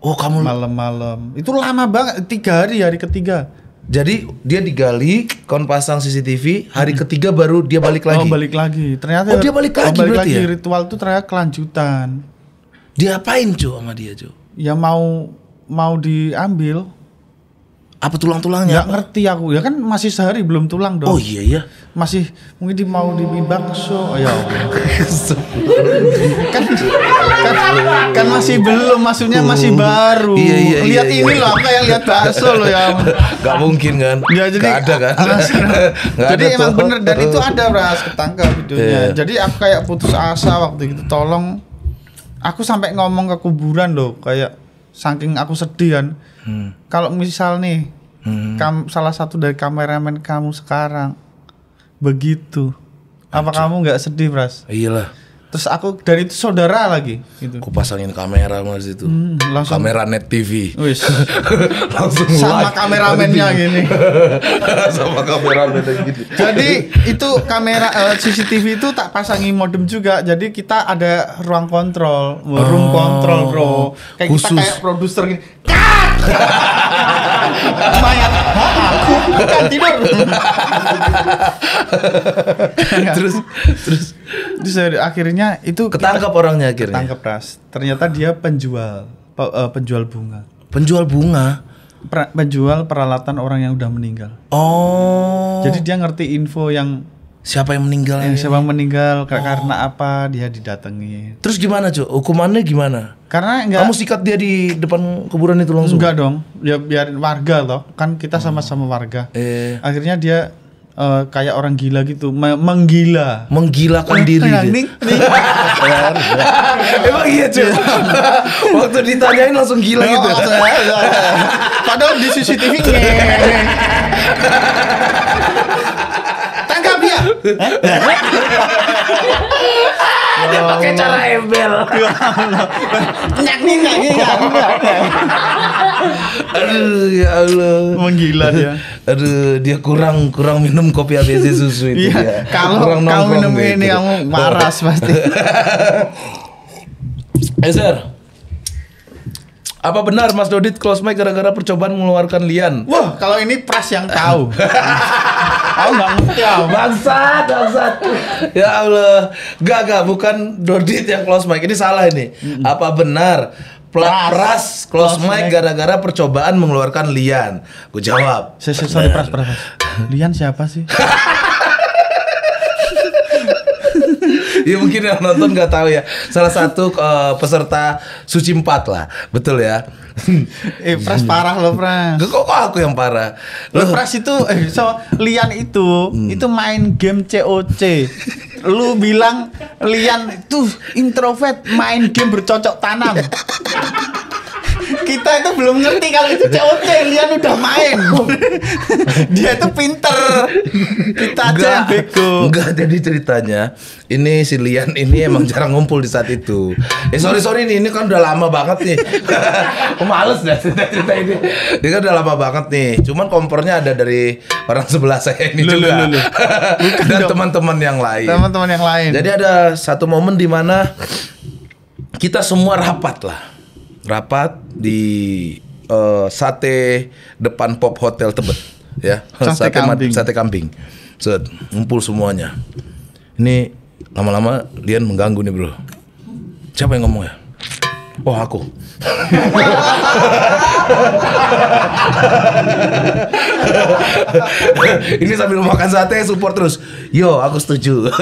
Oh, kamu malam-malam itu lama banget tiga hari hari ketiga jadi dia digali, kon pasang CCTV, hari ketiga baru dia balik lagi. oh balik lagi ternyata Oh, dia balik lagi balik berarti lagi ya? ritual itu ternyata kelanjutan Diapain, Cu, sama dia, Cu? ya mau mau diambil Apa tulang-tulangnya? nggak ngerti aku ya kan masih sehari belum tulang dong Oh iya iya. masih mungkin di mau di bakso oh, ya kan, kan kan masih belum maksudnya masih baru Iya, iya, iya, lihat iya. ini loh aku kayak lihat bakso loh ya Gak mungkin kan? ya jadi Gak ada kan? Nggak jadi ada emang tuh. bener dan itu ada ras ketangkap videonya Iya. jadi aku kayak putus asa waktu itu tolong aku sampai ngomong ke kuburan loh kayak saking aku sedih kan Hmm. kalau misal nih Hmm. kam- salah satu dari kameramen kamu sekarang begitu apa kamu nggak sedih Bras Iyalah. terus aku dari itu saudara lagi gitu Aku pasangin kamera mas itu. Hmm, langsung Kamera net TV. Langsung sama live. kameramennya gini sama kameramen kayak gitu. jadi itu kamera eh, CCTV itu tak pasangi modem juga jadi kita ada ruang kontrol room Oh, kontrol bro kayak kita khusus. kayak produser gini Cut! Mayat Hah, aku bukan tidur terus terus terus akhirnya itu ketangkap orangnya akhirnya. tangkap ras ternyata dia penjual pe- eh, penjual bunga Penjual bunga. Per- penjual peralatan orang yang udah meninggal Oh. jadi dia ngerti info yang siapa yang meninggal? yang ini? siapa meninggal ka- karena apa dia didatangi Terus gimana, Cuk? Hukumannya gimana? karena enggak Kamu sikat dia di depan kuburan itu langsung? enggak dong ya biarin warga loh kan kita sama-sama warga Eh, akhirnya dia eh, kayak orang gila gitu me- menggila menggilakan diri Nah, dia. ning, ning. Emang iya, Cuk. Waktu ditanyain langsung gila gitu. Oh, Padahal di CCTV dia. Pakai cara embel. Nyak nih nyak nih. Aduh, ya Allah. Menggila dia. Aduh, dia kurang kurang minum kopi ABC susu itu dia. kalau kamu minum ini itu. kamu maras pasti. Ezer. Apa benar Mas Dodit close mic gara-gara percobaan mengeluarkan lian? Wah, kalau ini pras yang tahu. Aku nggak ngerti ah. Bangsat, bangsat. Ya Allah. Gak, gak. Bukan Dodit yang close mic. Ini salah ini. Apa benar Pla- Pras close mic gara-gara percobaan mengeluarkan lian? Gue jawab. Sorry, sorry pras pras. pras. Lian siapa sih? ya mungkin yang nonton nggak tahu ya. Salah satu eh, peserta suci empat lah, betul ya. Eh, pras parah loh, pras. Kok, kok aku yang parah? Loh, Pras itu eh so Lian itu itu main game COC. Lu bilang Lian itu introvert main game bercocok tanam. Kita itu belum ngerti kalau itu COC, Lian udah main. Dia itu pinter. Kita aja yang bego. Enggak, jadi ceritanya ini si Lian ini emang jarang ngumpul di saat itu. Eh sorry sorry nih, ini kan udah lama banget nih. Males dah cerita-cerita ini. Dia kan udah lama banget nih. Cuman kompornya ada dari orang sebelah saya ini juga. Dan teman-teman yang lain. Teman-teman yang lain. Jadi ada satu momen di mana kita semua rapat lah, rapat di eh, sate depan Pop Hotel Tebet, ya, Sate kambing. sate kambing, set, ngumpul semuanya. Ini lama-lama Lian mengganggu nih bro. Siapa yang ngomong ya? Oh aku. Ini sambil makan sate support terus. Yo, aku setuju.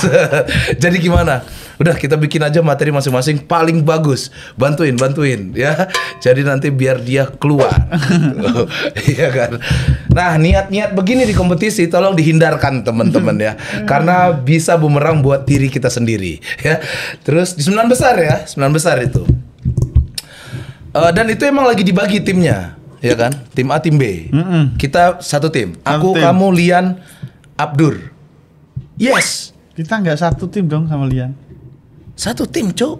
Jadi gimana? Udah kita bikin aja materi masing-masing paling bagus. Bantuin, bantuin ya. Jadi nanti biar dia keluar. Iya kan? Nah, niat-niat begini di kompetisi tolong dihindarkan teman-teman ya. Karena bisa bumerang buat diri kita sendiri ya. Terus di sembilan besar ya, sembilan besar itu. Eh, dan itu emang lagi dibagi timnya, ya kan? Tim A, tim B. Kita satu tim. Aku, tim. kamu, Lian, Abdur. Yes, Kita nggak satu tim dong sama Lian. satu tim, cok.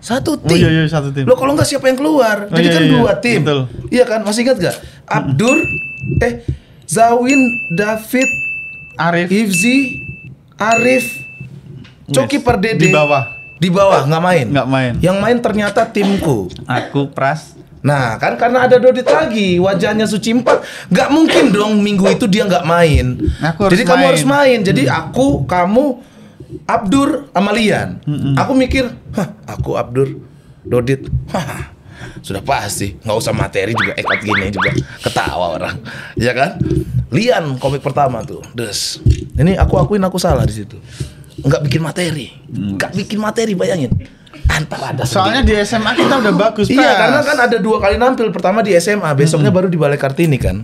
Satu Oh tim. iya iya satu tim. Lo kalau nggak siapa yang keluar? Oh, Jadi iya, kan iya, dua tim. betul. Iya kan? Masih ingat gak? Abdur, eh, Zawin, David, Arif Ifzi, Arif, Coki Pardede. di bawah. Di bawah nggak main. nggak main. Yang main ternyata timku. Aku Pras. Nah kan karena ada Dodit lagi wajahnya Suci Empat nggak mungkin dong minggu itu dia nggak main. Aku harus Jadi kamu main. harus main. Jadi aku, kamu, Abdur, sama Lian. Aku mikir, hah aku Abdur, Dodit, hah sudah pasti nggak usah materi juga ekot gini juga ketawa orang, ya kan? Lian komik pertama tuh, des. Ini aku akuin aku salah di situ. Nggak bikin materi, nggak bikin materi bayangin. Antar ada Soalnya di SMA kita udah bagus, Iya, karena kan ada dua kali nampil. Pertama di SMA, besoknya baru di Balai Kartini kan.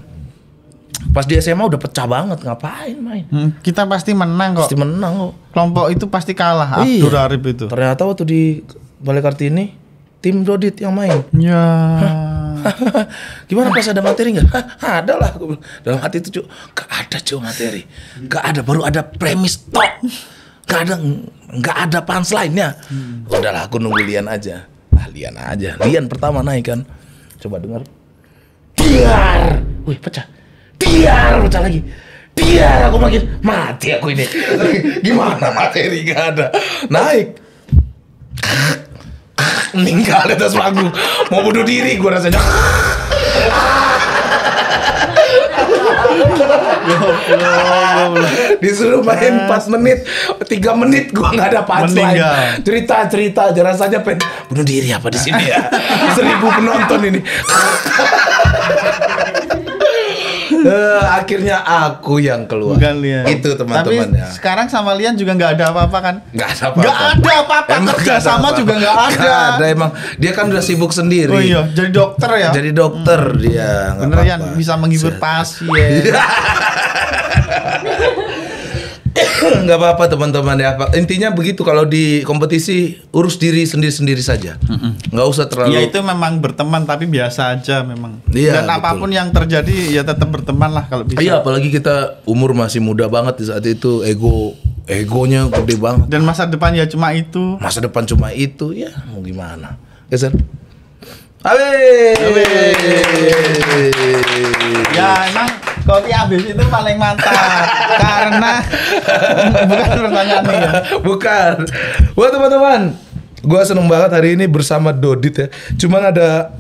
Pas di SMA udah pecah banget, ngapain main? Hmm, kita pasti menang kok. Pasti menang kok. Kelompok itu pasti kalah. Iya. Abdur Arif itu. Ternyata waktu di Balai Kartini, tim Dodit yang main. Ya. Gimana pas ada materi nggak? Ada lah. Dalam hati itu cuk, gak ada cuk materi. Gak ada, baru ada premis tok. Gak ada, gak ada punchline-nya. Udahlah, aku nunggu Lian aja. Ah, Lian aja. Lian pertama naik kan. Coba dengar. Diar. Wih, pecah. Diar, pecah lagi. Diar, aku makin mati aku ini. Gimana materi gak ada. Naik. Meninggal di atas panggung. Mau bunuh diri gue rasanya. Disuruh main 4 menit, 3 menit gua nggak ada punchline. Meninggal. Cerita cerita aja rasanya pengen bunuh diri apa di sini ya. Seribu penonton ini. Eh, akhirnya aku yang keluar. Bukan Lian. Itu teman-teman Tapi ya. sekarang sama Lian juga nggak ada apa-apa kan? Nggak ada apa-apa. Nggak ada apa-apa. Kerja ada sama apa-apa. juga nggak ada. Nggak ada emang. Dia kan udah sibuk sendiri. Oh iya, jadi dokter ya. Jadi dokter dia. nggak Bener Yan, bisa menghibur pasien. nggak apa-apa teman-teman ya Pak. intinya begitu kalau di kompetisi urus diri sendiri-sendiri saja nggak usah terlalu Ya itu memang berteman tapi biasa aja memang. Iya, Dan betul. apa pun yang terjadi ya tetap berteman lah kalau bisa. iya apalagi kita umur masih muda banget di saat itu ego egonya gede banget Dan masa depan ya cuma itu. masa depan cuma itu ya mau gimana ya Sir? Awe. Ya emang kopi habis itu paling mantap karena bukan pertanyaan nih ya. Bukan. Buat teman-teman, gua seneng banget hari ini bersama Dodit ya. Cuman ada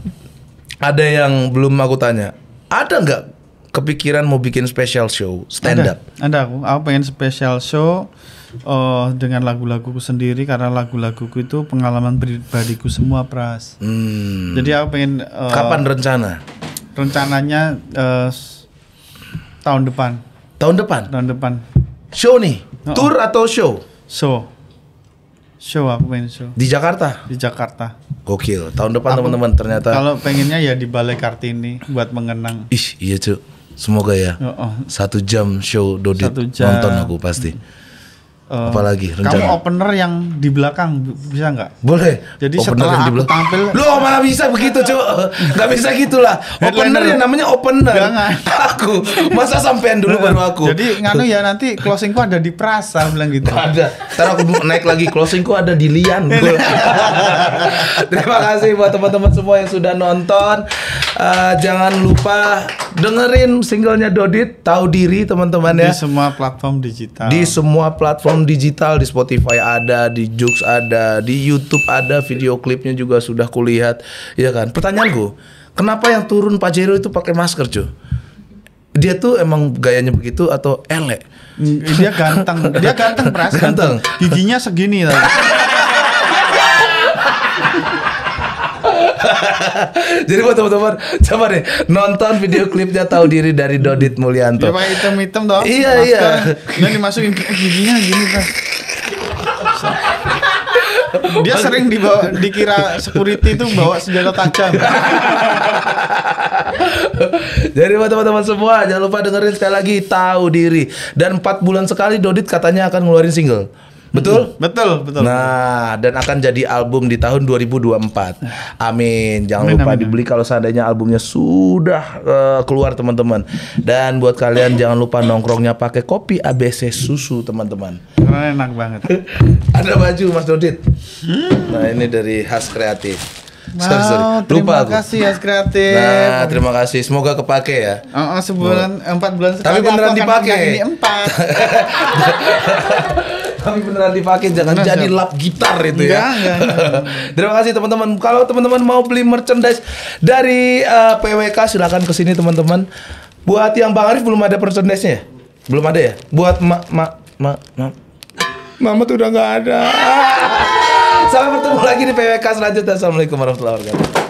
ada yang belum aku tanya. Ada nggak kepikiran mau bikin special show stand ada, up? Ada aku. Aku pengen special show eh, dengan lagu-laguku sendiri karena lagu-laguku itu pengalaman pribadiku semua pras. Hmm. Jadi aku pengen eh, Kapan rencana? rencananya s- tahun depan. Tahun depan. Tahun depan. Show nih. Oh. Tour atau show Show. Show aku pengen show di Jakarta. di Jakarta. Gokil. Tahun depan teman-teman ternyata. Kalau pengennya ya di Balai Kartini buat mengenang. Ih, iya cuy. Semoga ya. Oh, oh. Satu jam show Dodit Satu jam. nonton aku pasti. Eh, Apalagi Kamu rencana? opener yang di belakang bisa nggak? Boleh. Jadi Opener setelah yang di aku belakang. tampil- Loh mana bisa begitu cuy Gak bisa gitulah Opener yang namanya opener Jangan. Aku Masa sampean dulu baru aku Jadi nganu ya nanti closingku ada di Prasa bilang gitu. ada Ntar aku naik lagi closingku ada di Lian Terima kasih buat teman-teman semua yang sudah nonton Eh, Jangan lupa dengerin singlenya Dodit Tahu diri teman-teman ya Di semua platform digital. Di semua platform digital di Spotify ada, di Joox ada, di YouTube ada, video klipnya juga sudah kulihat, ya kan? Pertanyaanku, kenapa yang turun Pajero itu pakai masker, cuy? Dia tuh emang gayanya begitu atau elek? Mm, dia ganteng, dia ganteng Pras. Ganteng. Giginya segini tadi. Jadi buat teman-teman, coba deh nonton video klipnya tahu diri dari Dodit Dia Mulyanto. pakai hitam-hitam toh. Iya, masker. iya. Dan dimasukin oh, giginya gini Pras. Dia sering dibawa dikira security itu bawa senjata tajam. Jadi buat teman-teman semua jangan lupa dengerin sekali lagi tahu diri dan 4 bulan sekali Dodit katanya akan ngeluarin single. Betul? Betul, betul. Nah, dan akan jadi album di tahun 2024. Amin. Jangan Amin, lupa amin. dibeli kalau seandainya albumnya sudah eh, keluar teman-teman. Dan buat kalian jangan lupa nongkrongnya pakai kopi ABC susu teman-teman. Karena enak banget. Ada baju Mas Dodit. Nah, ini dari Khas Kreatif. Sorry, sorry. Wow, Lupa terima aku. kasih ya kreatif. Nah, terima kasih. Semoga kepake ya. Oh, oh, sebulan empat bulan sekali. Tapi beneran dipakai. Ini empat. Tapi beneran dipakai jangan jadi lap gitar itu ya. Enggak, enggak, enggak. Terima kasih teman-teman. Kalau teman-teman mau beli merchandise dari eh, PWK silakan ke sini teman-teman. Buat yang Bang Arif belum ada merchandise-nya ya? Belum ada ya? Buat ma ma ma ma Mama tuh udah nggak ada. Sampai bertemu lagi di PWK selanjutnya. Assalamualaikum warahmatullahi wabarakatuh.